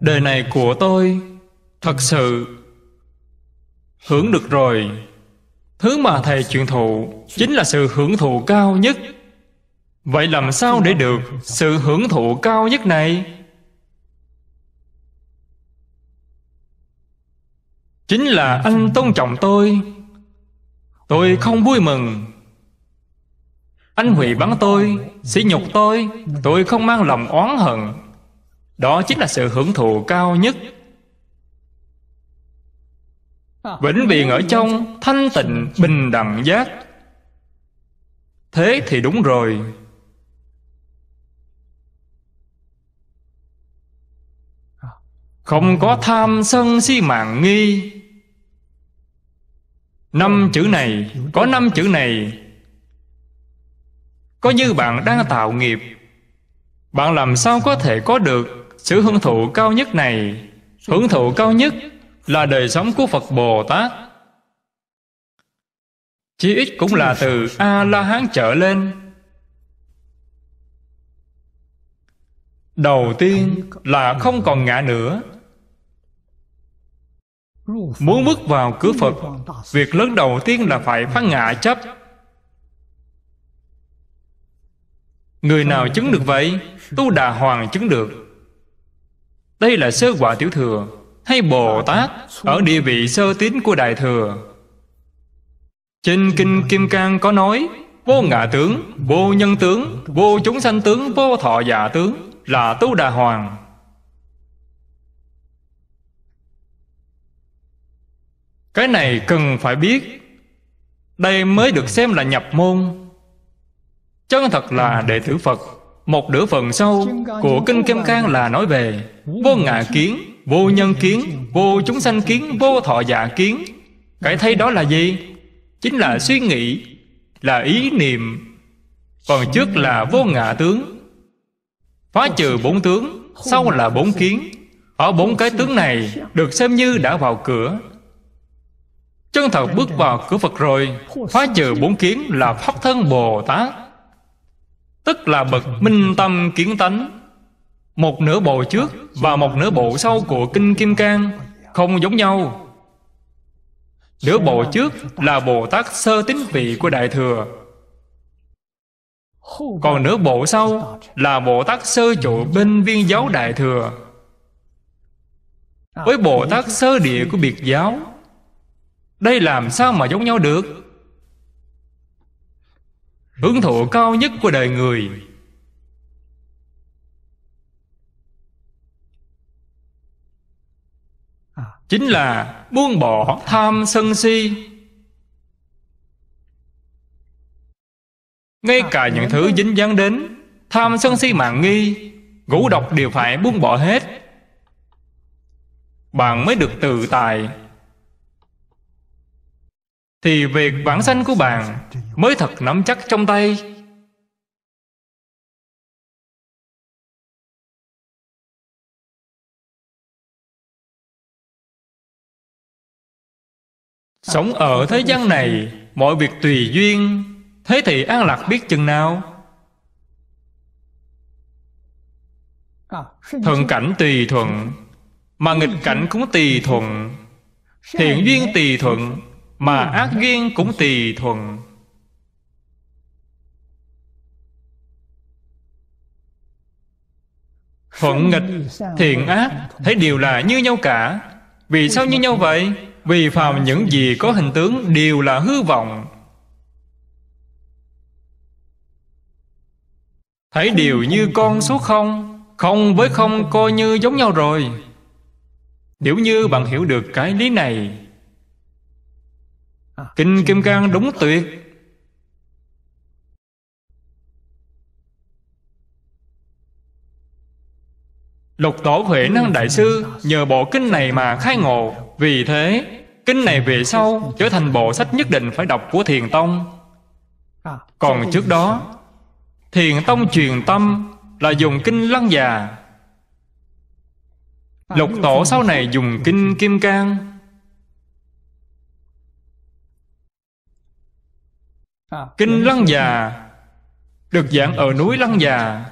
Đời này của tôi, thật sự hưởng được rồi. Thứ mà thầy truyền thụ chính là sự hưởng thụ cao nhất. Vậy làm sao để được sự hưởng thụ cao nhất này? Chính là anh tôn trọng tôi tôi không vui mừng. Anh hủy bắn tôi, sỉ nhục tôi tôi không mang lòng oán hận. Đó chính là sự hưởng thụ cao nhất. Vĩnh viễn ở trong thanh tịnh, bình đẳng giác. Thế thì đúng rồi. Không có tham sân si mạng nghi năm chữ này, có năm chữ này. Có như bạn đang tạo nghiệp. Bạn làm sao có thể có được sự hưởng thụ cao nhất này? Hưởng thụ cao nhất là đời sống của phật bồ tát. Chí ít cũng là từ a la hán trở lên. Đầu tiên là không còn ngã nữa. Muốn bước vào cửa Phật Việc lớn đầu tiên là phải phát ngã chấp. Người nào chứng được vậy Tu Đà Hoàng chứng được. Đây là sơ quả tiểu thừa Hay Bồ Tát Ở địa vị sơ tín của Đại Thừa. Trên Kinh Kim Cang có nói Vô ngã tướng, vô nhân tướng Vô chúng sanh tướng, vô thọ giả tướng Là Tu Đà Hoàng. Cái này cần phải biết. Đây mới được xem là nhập môn. Chân thật là đệ tử Phật Một nửa phần sau của Kinh Kim Cang là nói về Vô ngã kiến, vô nhân kiến, vô chúng sanh kiến, vô thọ giả kiến. Cái thấy đó là gì? Chính là suy nghĩ, là ý niệm. Còn trước là vô ngã tướng. Phá trừ bốn tướng Sau là bốn kiến. Ở bốn cái tướng này Được xem như đã vào cửa. Chân thật bước vào cửa Phật rồi, Phá trừ bốn kiến là Pháp thân Bồ Tát. Tức là bậc minh tâm kiến tánh. Một nửa bộ trước Và một nửa bộ sau của Kinh Kim Cang Không giống nhau. Nửa bộ trước là Bồ Tát sơ tín vị của Đại Thừa. Còn nửa bộ sau là Bồ Tát sơ trụ bên viên giáo Đại Thừa. Với Bồ Tát sơ địa của biệt giáo đây làm sao mà giống nhau được? Hưởng thụ cao nhất của đời người. Chính là buông bỏ tham sân si. Ngay cả những thứ dính dáng đến, tham sân si mạng nghi, ngũ độc đều phải buông bỏ hết. Bạn mới được tự tại thì việc bản sanh của bạn mới thật nắm chắc trong tay. Sống ở thế gian này, mọi việc tùy duyên. Thế thì an lạc biết chừng nào? Thuận cảnh tùy thuận, mà nghịch cảnh cũng tùy thuận. Thiện duyên tùy thuận mà ác duyên cũng tùy thuận thuận nghịch, thiện ác, thấy đều là như nhau cả. Vì sao như nhau vậy? Vì phàm những gì có hình tướng đều là hư vọng. Thấy đều như con số không? Không với không, coi như giống nhau rồi. Nếu như bạn hiểu được cái lý này Kinh Kim Cang đúng tuyệt. Lục Tổ Huệ Năng Đại Sư Nhờ bộ kinh này mà khai ngộ. Vì thế Kinh này về sau Trở thành bộ sách nhất định phải đọc của Thiền Tông. Còn trước đó Thiền Tông truyền tâm Là dùng kinh lăng già. Lục Tổ sau này dùng kinh Kim Cang Kinh Lăng Già Được giảng ở núi Lăng Già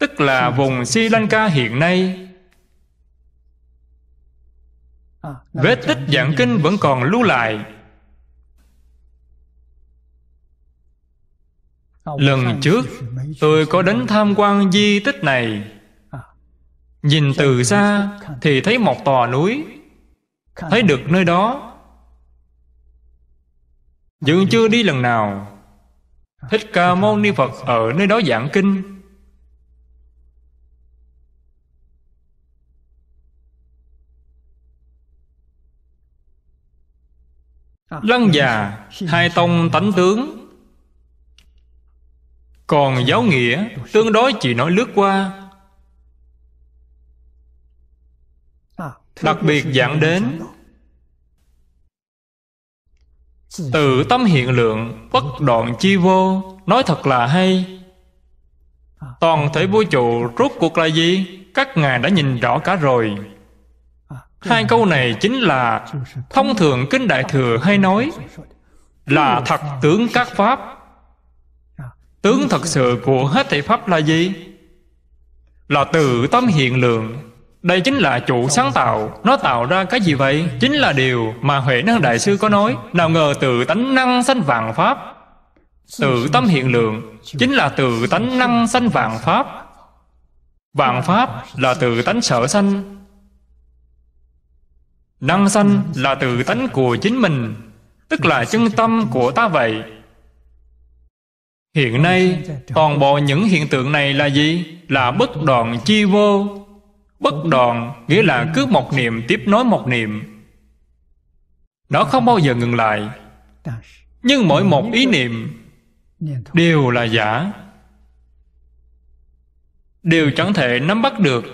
Tức là vùng Sri Lanka hiện nay. Vết tích giảng kinh vẫn còn lưu lại. Lần trước tôi có đến tham quan di tích này. Nhìn từ xa thì thấy một tòa núi Thấy được nơi đó dường chưa đi lần nào. Thích Ca Mâu Ni Phật ở nơi đó giảng kinh. Lăng già, Hai tông tánh tướng. Còn giáo nghĩa, Tương đối chỉ nói lướt qua. Đặc biệt giảng đến Tự tâm hiện lượng, Bất đoạn chi vô, Nói thật là hay. Toàn thể vũ trụ rốt cuộc là gì? Các ngài đã nhìn rõ cả rồi. Hai câu này chính là Thông thường Kinh Đại Thừa hay nói Là thật tướng các Pháp. Tướng thật sự của hết thảy Pháp là gì? Là tự tâm hiện lượng đây chính là chủ sáng tạo. Nó tạo ra cái gì vậy? Chính là điều mà Huệ Năng Đại Sư có nói. Nào ngờ tự tánh năng sanh vạn Pháp Tự tâm hiện lượng, Chính là tự tánh năng sanh vạn Pháp. Vạn Pháp là tự tánh sở sanh. Năng sanh là tự tánh của chính mình, Tức là chân tâm của ta vậy. Hiện nay, Toàn bộ những hiện tượng này là gì? Là bất đoạn chi vô. Bất đoạn nghĩa là cứ một niệm tiếp nối một niệm. Nó không bao giờ ngừng lại. Nhưng mỗi một ý niệm Đều là giả. Đều chẳng thể nắm bắt được,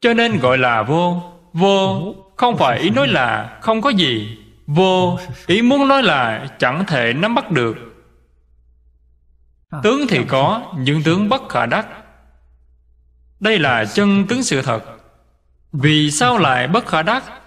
Cho nên gọi là vô. Vô không phải ý nói là không có gì. Vô ý muốn nói là chẳng thể nắm bắt được. Tướng thì có, Nhưng tướng bất khả đắc. Đây là chân tướng sự thật. Vì sao lại bất khả đắc?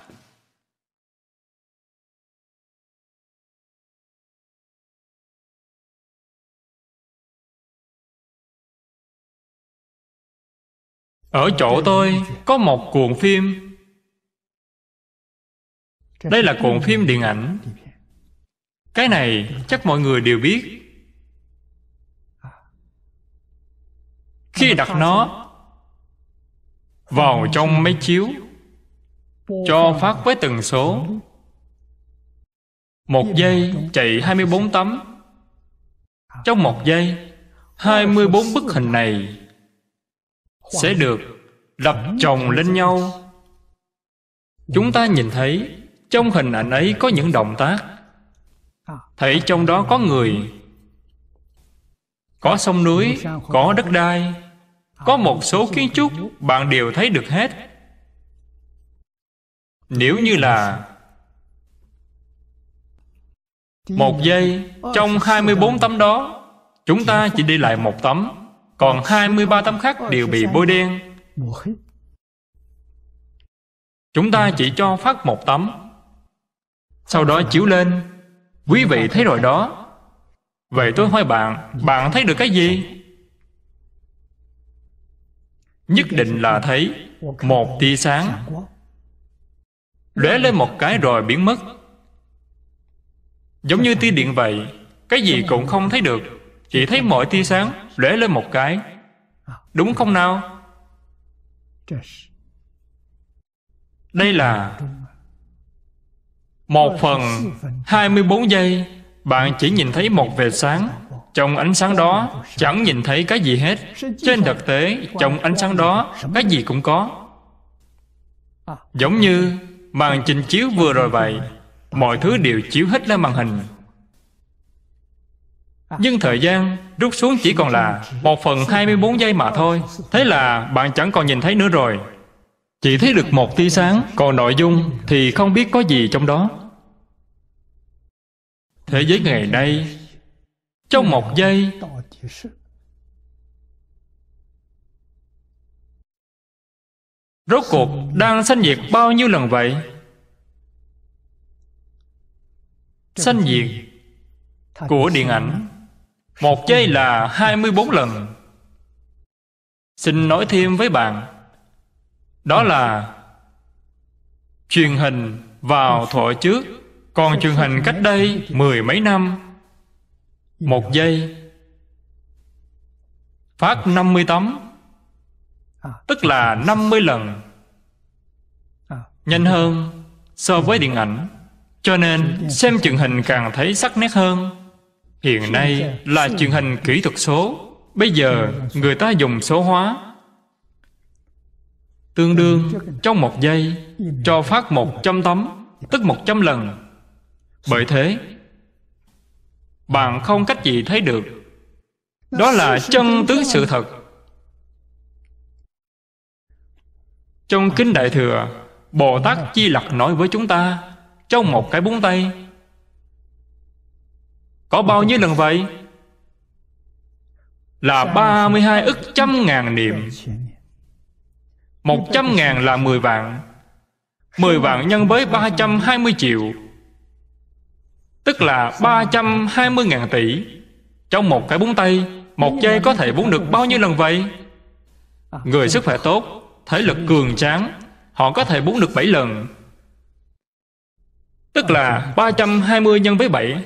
Ở chỗ tôi có một cuộn phim. Đây là cuộn phim điện ảnh. Cái này chắc mọi người đều biết. Khi đặt nó vào trong máy chiếu, cho phát với tần số. Một giây chạy 24 tấm. Trong một giây 24 bức hình này Sẽ được lập chồng lên nhau. Chúng ta nhìn thấy Trong hình ảnh ấy có những động tác. Thấy trong đó có người, Có sông núi, Có đất đai. Có một số kiến trúc Bạn đều thấy được hết. Nếu như là Một giây Trong 24 tấm đó, Chúng ta chỉ đi lại một tấm, Còn 23 tấm khác đều bị bôi đen. Chúng ta chỉ cho phát một tấm, Sau đó chiếu lên. Quý vị thấy rồi đó. Vậy tôi hỏi bạn Bạn thấy được cái gì? Nhất định là thấy Một tia sáng. Lóe lên một cái rồi biến mất. Giống như tia điện vậy, Cái gì cũng không thấy được, Chỉ thấy mọi tia sáng lóe lên một cái. Đúng không nào? Đây là Một phần 24 giây, Bạn chỉ nhìn thấy một vệt sáng. Trong ánh sáng đó, Chẳng nhìn thấy cái gì hết. Trên thực tế, Trong ánh sáng đó, Cái gì cũng có. Giống như màn trình chiếu vừa rồi vậy, Mọi thứ đều chiếu hết lên màn hình. Nhưng thời gian rút xuống chỉ còn là một phần 24 giây mà thôi. Thế là bạn chẳng còn nhìn thấy nữa rồi. Chỉ thấy được một tia sáng, Còn nội dung thì không biết có gì trong đó. Thế giới ngày nay trong một giây. Rốt cuộc đang sanh diệt bao nhiêu lần vậy? Sanh diệt của điện ảnh. Một giây là 24 lần. Xin nói thêm với bạn. Đó là Truyền hình vào thuở trước. Còn truyền hình cách đây mười mấy năm Một giây. Phát 50 tấm. Tức là 50 lần. Nhanh hơn so với điện ảnh. Cho nên xem truyền hình càng thấy sắc nét hơn. Hiện nay là truyền hình kỹ thuật số. Bây giờ người ta dùng số hóa. Tương đương trong một giây Cho phát một trăm tấm Tức một trăm lần. Bởi thế bạn không cách gì thấy được. Đó là chân tướng sự thật. Trong Kinh Đại Thừa, Bồ Tát Chi Lặc nói với chúng ta, Trong một cái búng tay, có bao nhiêu lần vậy? Là 32 ức trăm ngàn niệm. Một trăm ngàn là 10 vạn. 10 vạn nhân với 320 triệu. Tức là 320.000 tỷ. Trong một cái búng tay, Một giây có thể búng được bao nhiêu lần vậy? Người sức khỏe tốt Thể lực cường tráng, Họ có thể búng được 7 lần. Tức là 320 nhân với 7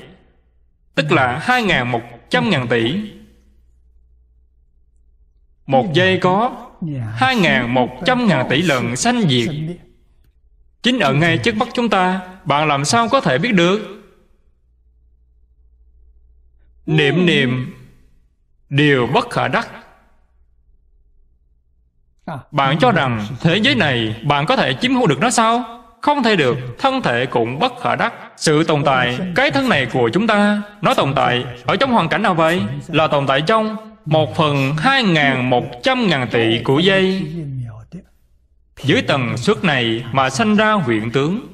Tức là 2.100.000 tỷ. Một giây có 2.100.000 tỷ lần sanh diệt. Chính ở ngay trước mắt chúng ta, Bạn làm sao có thể biết được? Niệm niệm Điều bất khả đắc. Bạn cho rằng thế giới này Bạn có thể chiếm hữu được nó sao? Không thể được Thân thể cũng bất khả đắc. Sự tồn tại Cái thân này của chúng ta Nó tồn tại Ở trong hoàn cảnh nào vậy? Là tồn tại trong Một phần hai ngàn một trăm ngàn tỷ của giây dưới tầng suất này mà sanh ra huyện tướng.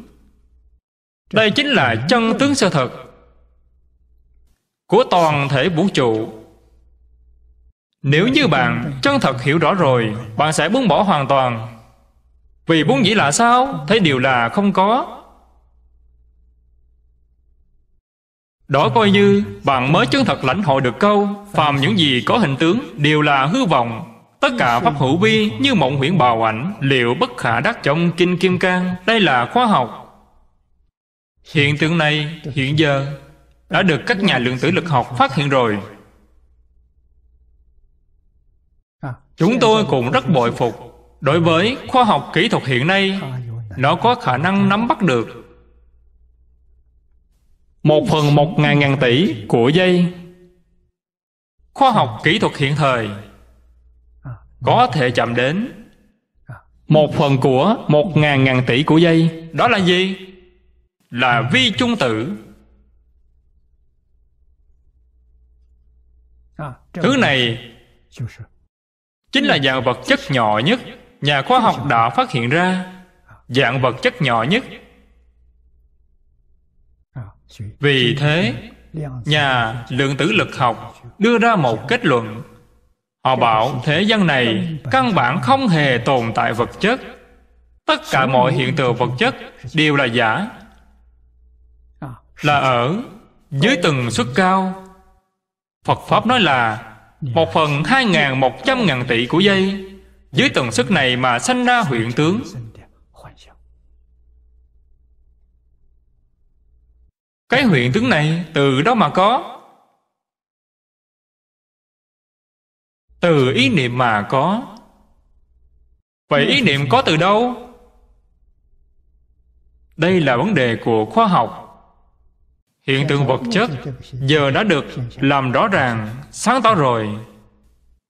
Đây chính là chân tướng sơ thật của toàn thể vũ trụ. Nếu như bạn chân thật hiểu rõ rồi, bạn sẽ buông bỏ hoàn toàn. Vì buông dĩ là sao? Thấy điều là không có. Đó coi như bạn mới chân thật lãnh hội được câu, phàm những gì có hình tướng đều là hư vọng. Tất cả pháp hữu vi như mộng huyễn bào ảnh, Liệu bất khả đắc trong Kinh Kim Cang, Đây là khoa học. Hiện tượng này hiện giờ đã được các nhà lượng tử lực học phát hiện rồi. Chúng tôi cũng rất bội phục. Đối với khoa học kỹ thuật hiện nay, Nó có khả năng nắm bắt được. Một phần một ngàn ngàn tỷ của giây Khoa học kỹ thuật hiện thời có thể chạm đến một phần của một ngàn ngàn tỷ của giây đó là gì? Là vi chung tử. Thứ này chính là dạng vật chất nhỏ nhất nhà khoa học đã phát hiện ra. Dạng vật chất nhỏ nhất. Vì thế, nhà lượng tử lực học đưa ra một kết luận. Họ bảo thế gian này căn bản không hề tồn tại vật chất. Tất cả mọi hiện tượng vật chất đều là giả. Là ở dưới tầng suất cao. Phật Pháp nói là Dạ. Một phần hai ngàn một trăm ngàn tỷ của dây. Dưới tần suất này mà sanh ra huyện tướng. Cái huyện tướng này, từ đó mà có. Từ ý niệm mà có. Vậy ý niệm có từ đâu? Đây là vấn đề của khoa học hiện tượng vật chất giờ đã được làm rõ ràng, sáng tỏ rồi.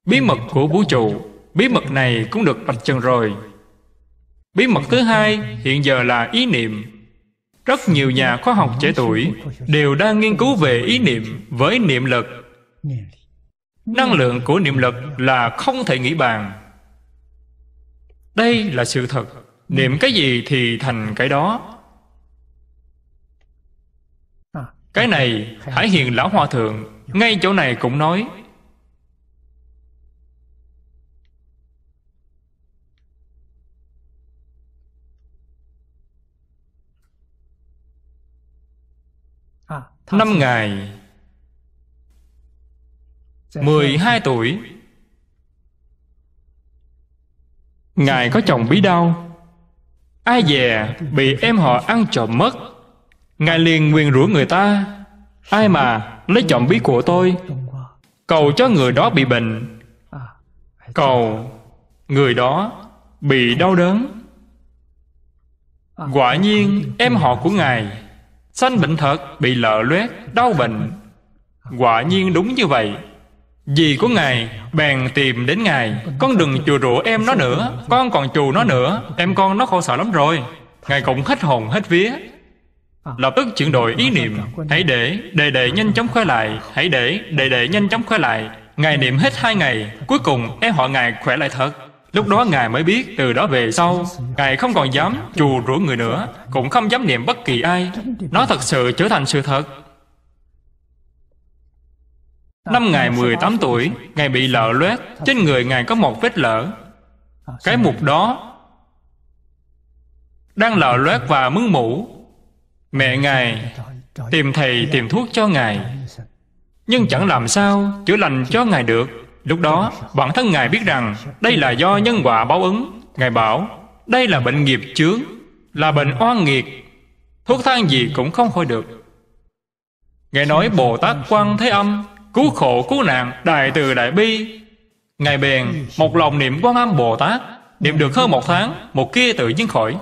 Bí mật của vũ trụ, bí mật này cũng được vạch trần rồi. Bí mật thứ hai hiện giờ là ý niệm. Rất nhiều nhà khoa học trẻ tuổi đều đang nghiên cứu về ý niệm với niệm lực. Năng lượng của niệm lực là không thể nghĩ bàn. Đây là sự thật. Niệm cái gì thì thành cái đó. Cái này hải hiền lão hòa thượng ngay chỗ này cũng nói. Năm ngày 12 tuổi. Ngài có chồng bí đau. Ai dè bị em họ ăn trộm mất Ngài liền nguyền rủa người ta, Ai mà lấy chồng bí của tôi? Cầu cho người đó bị bệnh. Cầu người đó bị đau đớn. Quả nhiên, em họ của Ngài Sanh bệnh thật, bị lợ loét, Đau bệnh. Quả nhiên đúng như vậy. Dì của Ngài bèn tìm đến Ngài, Con đừng chùa rủa em nó nữa, Con còn chù nó nữa, Em con nó khổ sở lắm rồi. Ngài cũng hết hồn, hết vía. Lập tức chuyển đổi ý niệm. Hãy để đề đệ nhanh chóng khỏe lại. Hãy để đề đệ nhanh chóng khỏe lại. Ngài niệm hết hai ngày Cuối cùng em họ Ngài khỏe lại thật. Lúc đó Ngài mới biết từ đó về sau Ngài không còn dám chù rủa người nữa Cũng không dám niệm bất kỳ ai. Nó thật sự trở thành sự thật. Năm Ngài 18 tuổi Ngài bị lở loét. Trên người Ngài có một vết lở. Cái mục đó Đang lở loét và mưng mủ Mẹ Ngài Tìm thầy tìm thuốc cho Ngài. Nhưng chẳng làm sao Chữa lành cho Ngài được. Lúc đó, bản thân Ngài biết rằng Đây là do nhân quả báo ứng. Ngài bảo, Đây là bệnh nghiệp chướng, Là bệnh oan nghiệt. Thuốc thang gì cũng không khỏi được. Ngài nói Bồ Tát Quan Thế Âm, Cứu khổ, cứu nạn, Đại từ, đại bi. Ngài bèn một lòng niệm Quan Âm Bồ Tát Niệm được hơn một tháng, Một kia tự nhiên khỏi.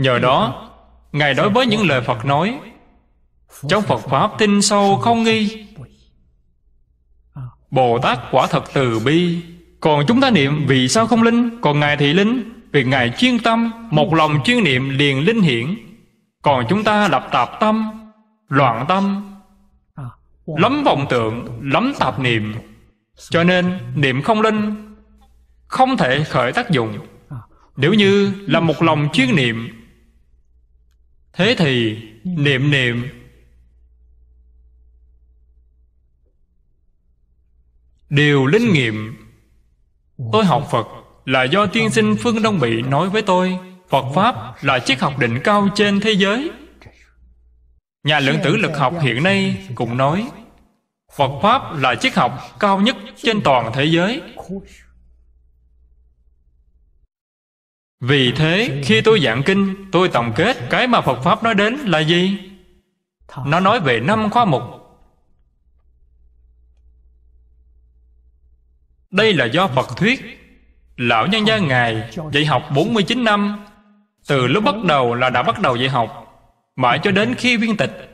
Nhờ đó, Ngài đối với những lời Phật nói, Trong Phật Pháp tin sâu không nghi. Bồ Tát quả thật từ bi. Còn chúng ta niệm, vì sao không linh? Còn Ngài thì linh, Vì Ngài chuyên tâm, Một lòng chuyên niệm liền linh hiển. Còn chúng ta lập tạp tâm, Loạn tâm Lắm vọng tượng Lắm tạp niệm. Cho nên, niệm không linh, Không thể khởi tác dụng. Nếu như là một lòng chuyên niệm Thế thì, niệm niệm. Điều linh nghiệm. Tôi học Phật là do tiên sinh Phương Đông Bị nói với tôi, Phật Pháp là triết học định cao trên thế giới. Nhà lượng tử lực học hiện nay cũng nói, Phật Pháp là triết học cao nhất trên toàn thế giới. Vì thế, khi tôi giảng kinh, Tôi tổng kết cái mà Phật Pháp nói đến là gì? Nó nói về năm khoa mục. Đây là do Phật thuyết, Lão nhân gia Ngài dạy học 49 năm, Từ lúc bắt đầu là đã bắt đầu dạy học, Mãi cho đến khi viên tịch.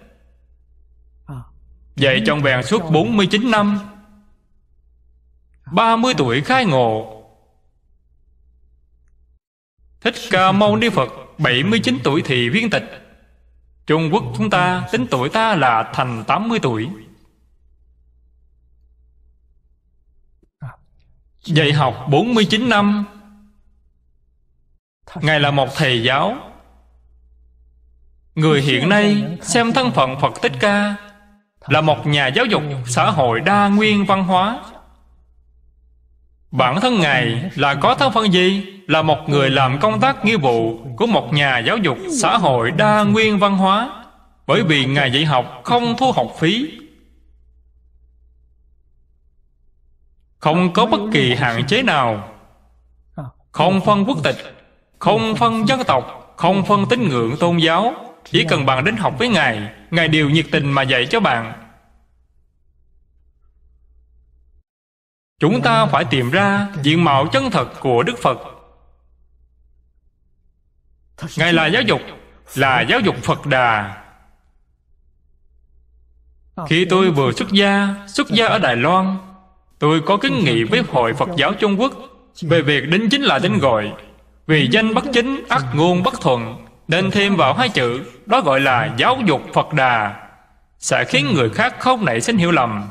Dạy trong vẹn suốt 49 năm. 30 tuổi khai ngộ Thích Ca Mâu Ni Phật 79 tuổi thì viên tịch. Trung Quốc chúng ta tính tuổi ta là thành 80 tuổi. Dạy học 49 năm. Ngài là một thầy giáo. Người hiện nay xem thân phận Phật Tích Ca Là một nhà giáo dục xã hội đa nguyên văn hóa. Bản thân Ngài là có thân phận gì? Là một người làm công tác nghĩa vụ Của một nhà giáo dục xã hội đa nguyên văn hóa. Bởi vì Ngài dạy học không thu học phí. Không có bất kỳ hạn chế nào. Không phân quốc tịch, Không phân dân tộc, Không phân tín ngưỡng tôn giáo. Chỉ cần bạn đến học với Ngài Ngài đều nhiệt tình mà dạy cho bạn. Chúng ta phải tìm ra diện mạo chân thật của Đức Phật. Ngài là giáo dục Là giáo dục Phật Đà. Khi tôi vừa xuất gia Xuất gia ở Đài Loan Tôi có kiến nghị với Hội Phật giáo Trung Quốc Về việc đính chính là tên gọi. Vì danh bất chính, ắt ngôn bất thuận Nên thêm vào hai chữ Đó gọi là giáo dục Phật Đà. Sẽ khiến người khác không nảy sinh hiểu lầm.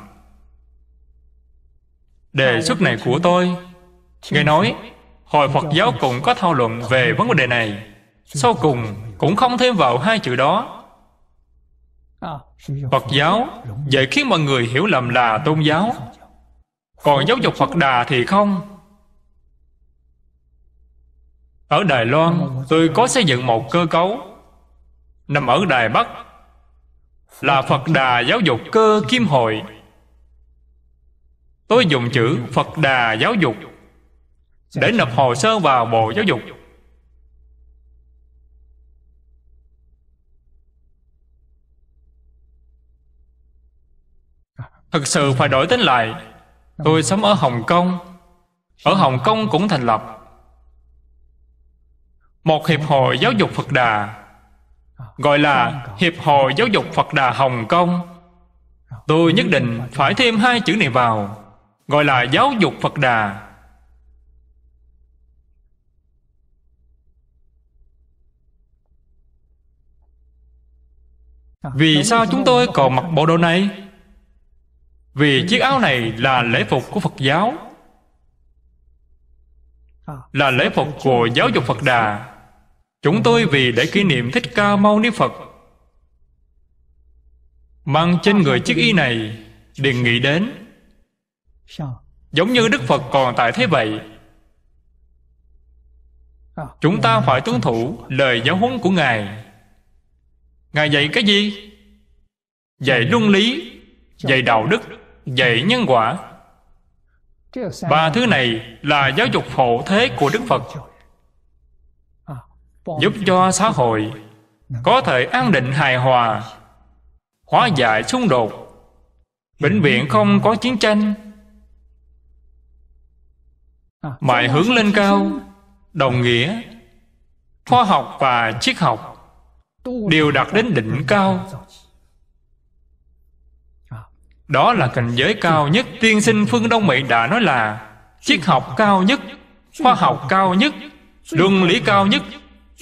Đề xuất này của tôi. Nghe nói Hội Phật giáo cũng có thảo luận về vấn đề này. Sau cùng cũng không thêm vào hai chữ đó. Phật giáo dễ khiến mọi người hiểu lầm là tôn giáo. Còn giáo dục Phật Đà thì không. Ở Đài Loan Tôi có xây dựng một cơ cấu. Nằm ở Đài Bắc Là Phật Đà Giáo dục Cơ Kim Hội Tôi dùng chữ Phật Đà Giáo dục Để nộp hồ sơ vào Bộ Giáo dục. Thực sự phải đổi tính lại. Tôi sống ở Hồng Kông. Ở Hồng Kông cũng thành lập. Một hiệp hội giáo dục Phật Đà, Gọi là Hiệp hội giáo dục Phật Đà Hồng Kông. Tôi nhất định phải thêm hai chữ này vào. Gọi là giáo dục Phật Đà. Vì sao chúng tôi còn mặc bộ đồ này? Vì chiếc áo này là lễ phục của Phật giáo. Là lễ phục của giáo dục Phật Đà. Chúng tôi vì để kỷ niệm Thích Ca Mâu Ni Phật Mang trên người chiếc y này Đề nghị đến Giống như Đức Phật còn tại thế vậy. Chúng ta phải tuân thủ lời giáo huấn của Ngài. Ngài dạy cái gì? Dạy luân lý Dạy đạo đức dạy nhân quả. Ba thứ này là giáo dục phổ thế của Đức Phật. Giúp cho xã hội có thể an định hài hòa Hóa giải xung đột Bệnh viện không có chiến tranh Mại hướng lên cao Đồng nghĩa Khoa học và triết học Đều đạt đến đỉnh cao. Đó là cảnh giới cao nhất. Tiên sinh Phương Đông Mỹ đã nói là Triết học cao nhất Khoa học cao nhất Luân lý cao nhất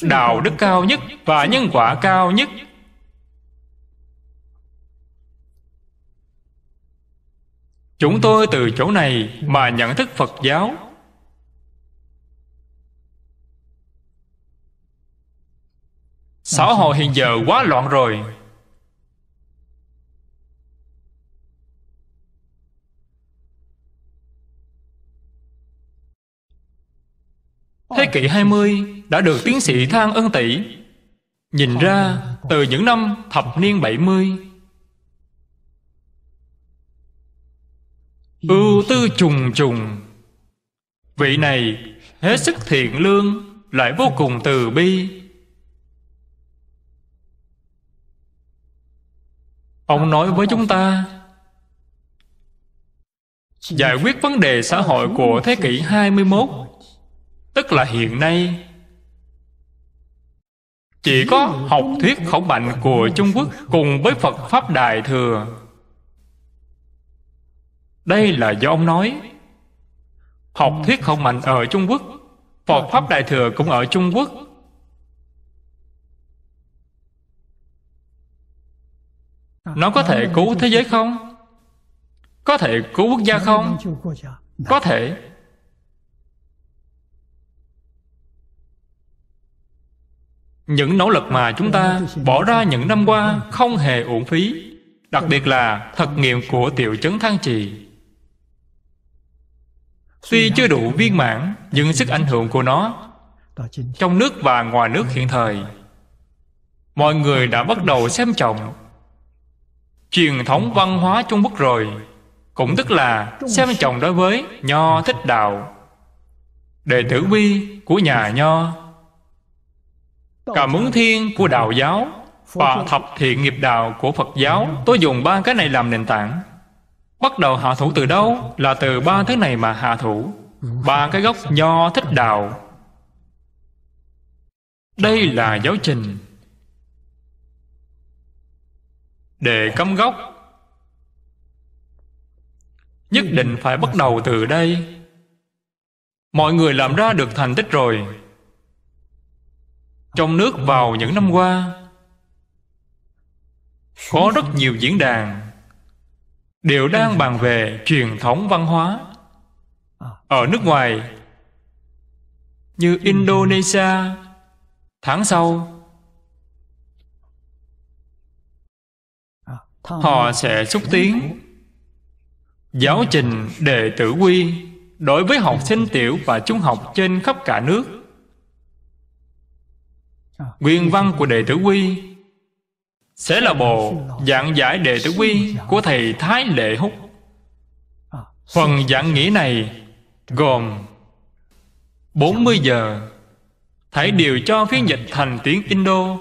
Đạo đức cao nhất Và nhân quả cao nhất. Chúng tôi từ chỗ này mà nhận thức Phật giáo Xã hội hiện giờ quá loạn rồi. Thế kỷ 20 đã được tiến sĩ Thang Ân Tỷ nhìn ra từ những năm thập niên 70. Ưu tư trùng trùng. Vị này hết sức thiện lương Lại vô cùng từ bi Ông nói với chúng ta. Giải quyết vấn đề xã hội của thế kỷ 21 Tức là hiện nay. Chỉ có học thuyết khổng mạnh của Trung Quốc Cùng với Phật Pháp Đại Thừa. Đây là do ông nói. Học thuyết khổng mạnh ở Trung Quốc, Phật Pháp Đại Thừa cũng ở Trung Quốc. Nó có thể cứu thế giới không? Có thể cứu quốc gia không? Có thể. Những nỗ lực mà chúng ta bỏ ra những năm qua không hề uổng phí Đặc biệt là thật nghiệm của tiểu chấn thang trì. Tuy chưa đủ viên mãn Nhưng sức ảnh hưởng của nó Trong nước và ngoài nước hiện thời. Mọi người đã bắt đầu xem trọng Truyền thống văn hóa Trung Quốc rồi, Cũng tức là xem trọng đối với Nho Thích Đạo Đệ tử quy của nhà Nho. Cảm ứng thiên của đạo giáo Và thập thiện nghiệp đạo của Phật giáo Tôi dùng ba cái này làm nền tảng. Bắt đầu hạ thủ từ đâu? Là từ ba thứ này mà hạ thủ. Ba cái gốc nho thích đạo Đây là giáo trình. Để cấm gốc Nhất định phải bắt đầu từ đây. Mọi người làm ra được thành tích rồi. Trong nước vào những năm qua, có rất nhiều diễn đàn, đều đang bàn về truyền thống văn hóa ở nước ngoài. Như indonesia, tháng sau họ sẽ xúc tiến. Giáo trình đệ tử quy đối với học sinh tiểu và trung học trên khắp cả nước. Nguyên văn của đệ tử quy Sẽ là bộ giảng giải đệ tử quy Của Thầy Thái Lệ Húc. Phần giảng nghĩa này Gồm 40 giờ, Thầy điều cho phiên dịch thành tiếng Indo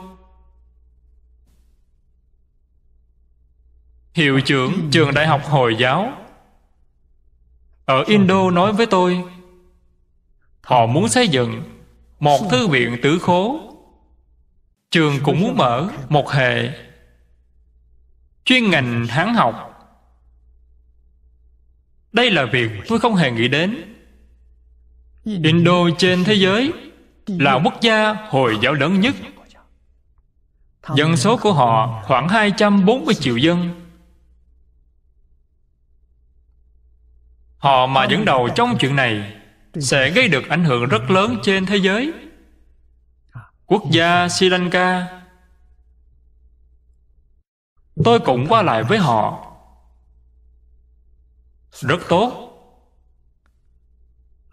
Hiệu trưởng, trường đại học Hồi giáo. Ở Indo nói với tôi, Họ muốn xây dựng Một thư viện tử khố. Trường cũng muốn mở một hệ Chuyên ngành Hán học. Đây là việc tôi không hề nghĩ đến. Indo trên thế giới Là quốc gia Hồi giáo lớn nhất. Dân số của họ khoảng 240 triệu dân. Họ mà dẫn đầu trong chuyện này Sẽ gây được ảnh hưởng rất lớn trên thế giới. Quốc gia Sri Lanka. Tôi cũng qua lại với họ. Rất tốt.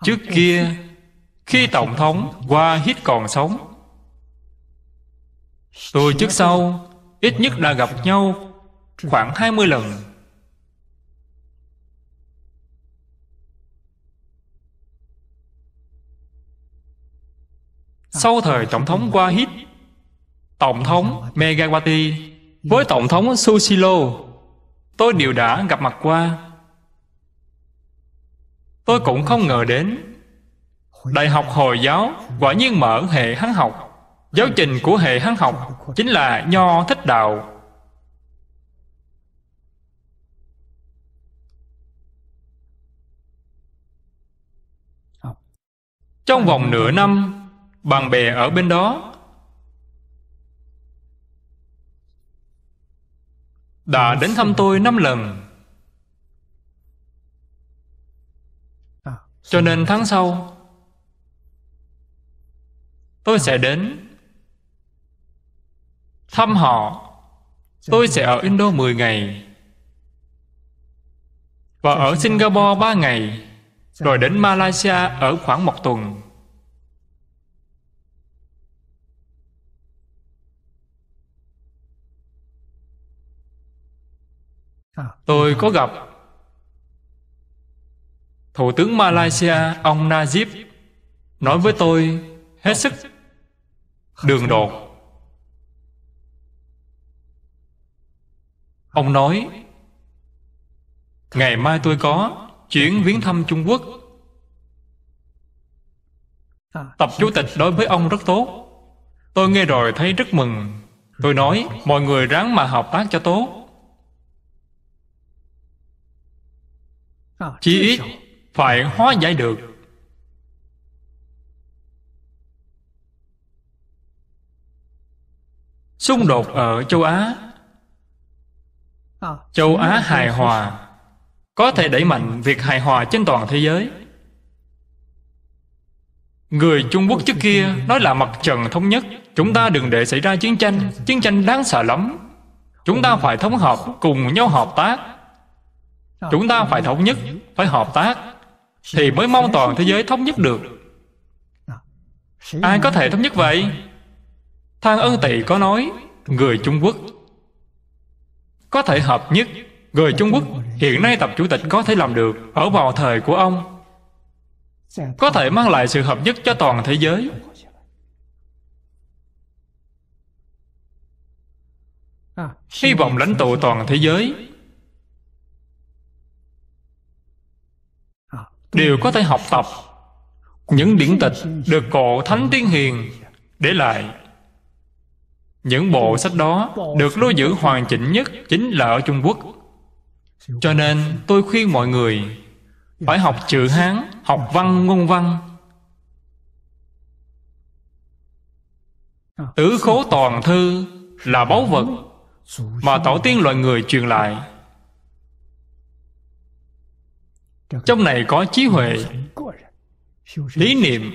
Trước kia, Khi Tổng thống qua hít còn sống, Tôi trước sau Ít nhất đã gặp nhau Khoảng 20 lần. Sau thời Tổng thống Wahid Tổng thống Megawati với Tổng thống Susilo, tôi đều đã gặp mặt qua. Tôi cũng không ngờ đến, Đại học Hồi giáo quả nhiên mở hệ hán học. Giáo trình của hệ hán học chính là Nho Thích Đạo. Trong vòng nửa năm bạn bè ở bên đó. Đã đến thăm tôi năm lần. Cho nên tháng sau, Tôi sẽ đến Thăm họ. Tôi sẽ ở Indo 10 ngày Và ở Singapore 3 ngày, Rồi đến Malaysia ở khoảng một tuần. Tôi có gặp Thủ tướng Malaysia ông Najib Nói với tôi hết sức đường đột. Ông nói, Ngày mai tôi có chuyến viếng thăm Trung Quốc. Tập chủ tịch đối với ông rất tốt. Tôi nghe rồi thấy rất mừng. Tôi nói, mọi người ráng mà hợp tác cho tốt. Chỉ ít phải hóa giải được. Xung đột ở châu á. Châu á hài hòa. có thể đẩy mạnh việc hài hòa trên toàn thế giới. Người trung quốc trước kia nói là mặt trận thống nhất. Chúng ta đừng để xảy ra chiến tranh. Chiến tranh đáng sợ lắm. Chúng ta phải thống hợp cùng nhau hợp tác chúng ta phải thống nhất phải hợp tác thì mới mong toàn thế giới thống nhất được. Ai có thể thống nhất vậy? Thang ân tỵ có nói người trung quốc. Có thể hợp nhất người trung quốc hiện nay tập chủ tịch có thể làm được ở vào thời của ông. Có thể mang lại sự hợp nhất cho toàn thế giới. Hy vọng lãnh tụ toàn thế giới đều có thể học tập. Những điển tịch được cổ thánh tiên hiền. Để lại, những bộ sách đó được lưu giữ hoàn chỉnh nhất chính là ở trung quốc. Cho nên tôi khuyên mọi người phải học chữ hán, học văn ngôn văn. Tứ khố toàn thư là báu vật mà tổ tiên loài người truyền lại. Trong này có trí huệ lý niệm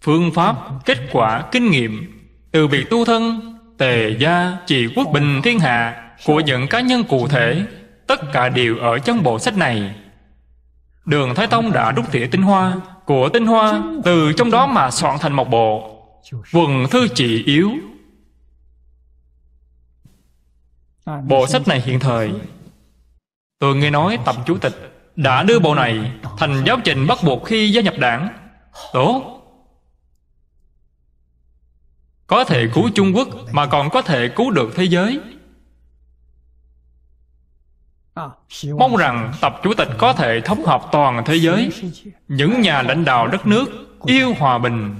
phương pháp kết quả kinh nghiệm từ việc tu thân tề gia trị quốc bình thiên hạ của những cá nhân cụ thể tất cả đều ở trong bộ sách này. Đường thái tông đã rút tỉa tinh hoa của tinh hoa từ trong đó mà soạn thành một bộ quần thư trị yếu. Bộ sách này hiện thời tôi nghe nói tập chủ tịch đã đưa bộ này thành giáo trình bắt buộc khi gia nhập đảng. Tốt. Có thể cứu trung quốc mà còn có thể cứu được thế giới. Mong rằng tập chủ tịch có thể thống hợp toàn thế giới, những nhà lãnh đạo đất nước yêu hòa bình.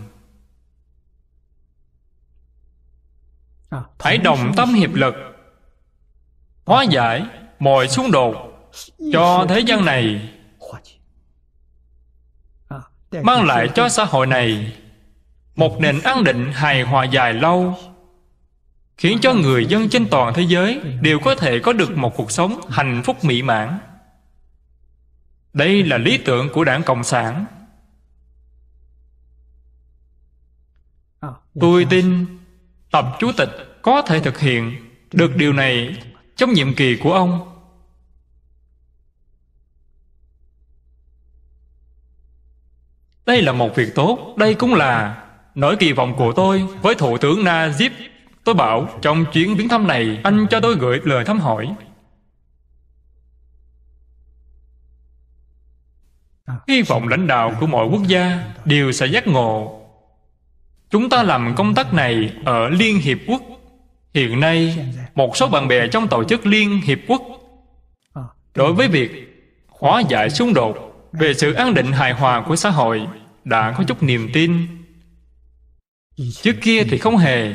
Hãy đồng tâm hiệp lực, hóa giải mọi xung đột cho thế gian này mang lại cho xã hội này một nền an định hài hòa dài lâu khiến cho người dân trên toàn thế giới đều có thể có được một cuộc sống hạnh phúc mỹ mãn. Đây là lý tưởng của đảng cộng sản. Tôi tin tập chủ tịch có thể thực hiện được điều này trong nhiệm kỳ của ông Đây là một việc tốt, Đây cũng là nỗi kỳ vọng của tôi Với Thủ tướng Najib. Tôi bảo, trong chuyến viếng thăm này, Anh cho tôi gửi lời thăm hỏi. Hy vọng lãnh đạo của mọi quốc gia Đều sẽ giác ngộ. Chúng ta làm công tác này ở Liên Hiệp Quốc. Hiện nay, Một số bạn bè trong tổ chức Liên Hiệp Quốc, Đối với việc hóa giải xung đột về sự an định hài hòa của xã hội Đã có chút niềm tin. Trước kia thì không hề.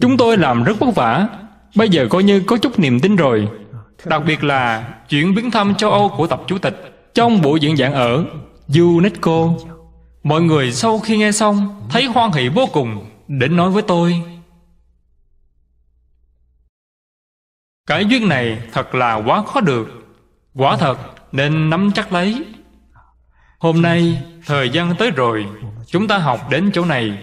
Chúng tôi làm rất vất vả, Bây giờ coi như có chút niềm tin rồi. Đặc biệt là chuyển biến thăm châu Âu của Tập Chủ tịch Trong buổi diễn giảng ở UNESCO. Mọi người sau khi nghe xong, Thấy hoan hỷ vô cùng Đến nói với tôi. Cái duyên này thật là quá khó được Quả thật nên nắm chắc lấy. Hôm nay thời gian tới rồi, Chúng ta học đến chỗ này.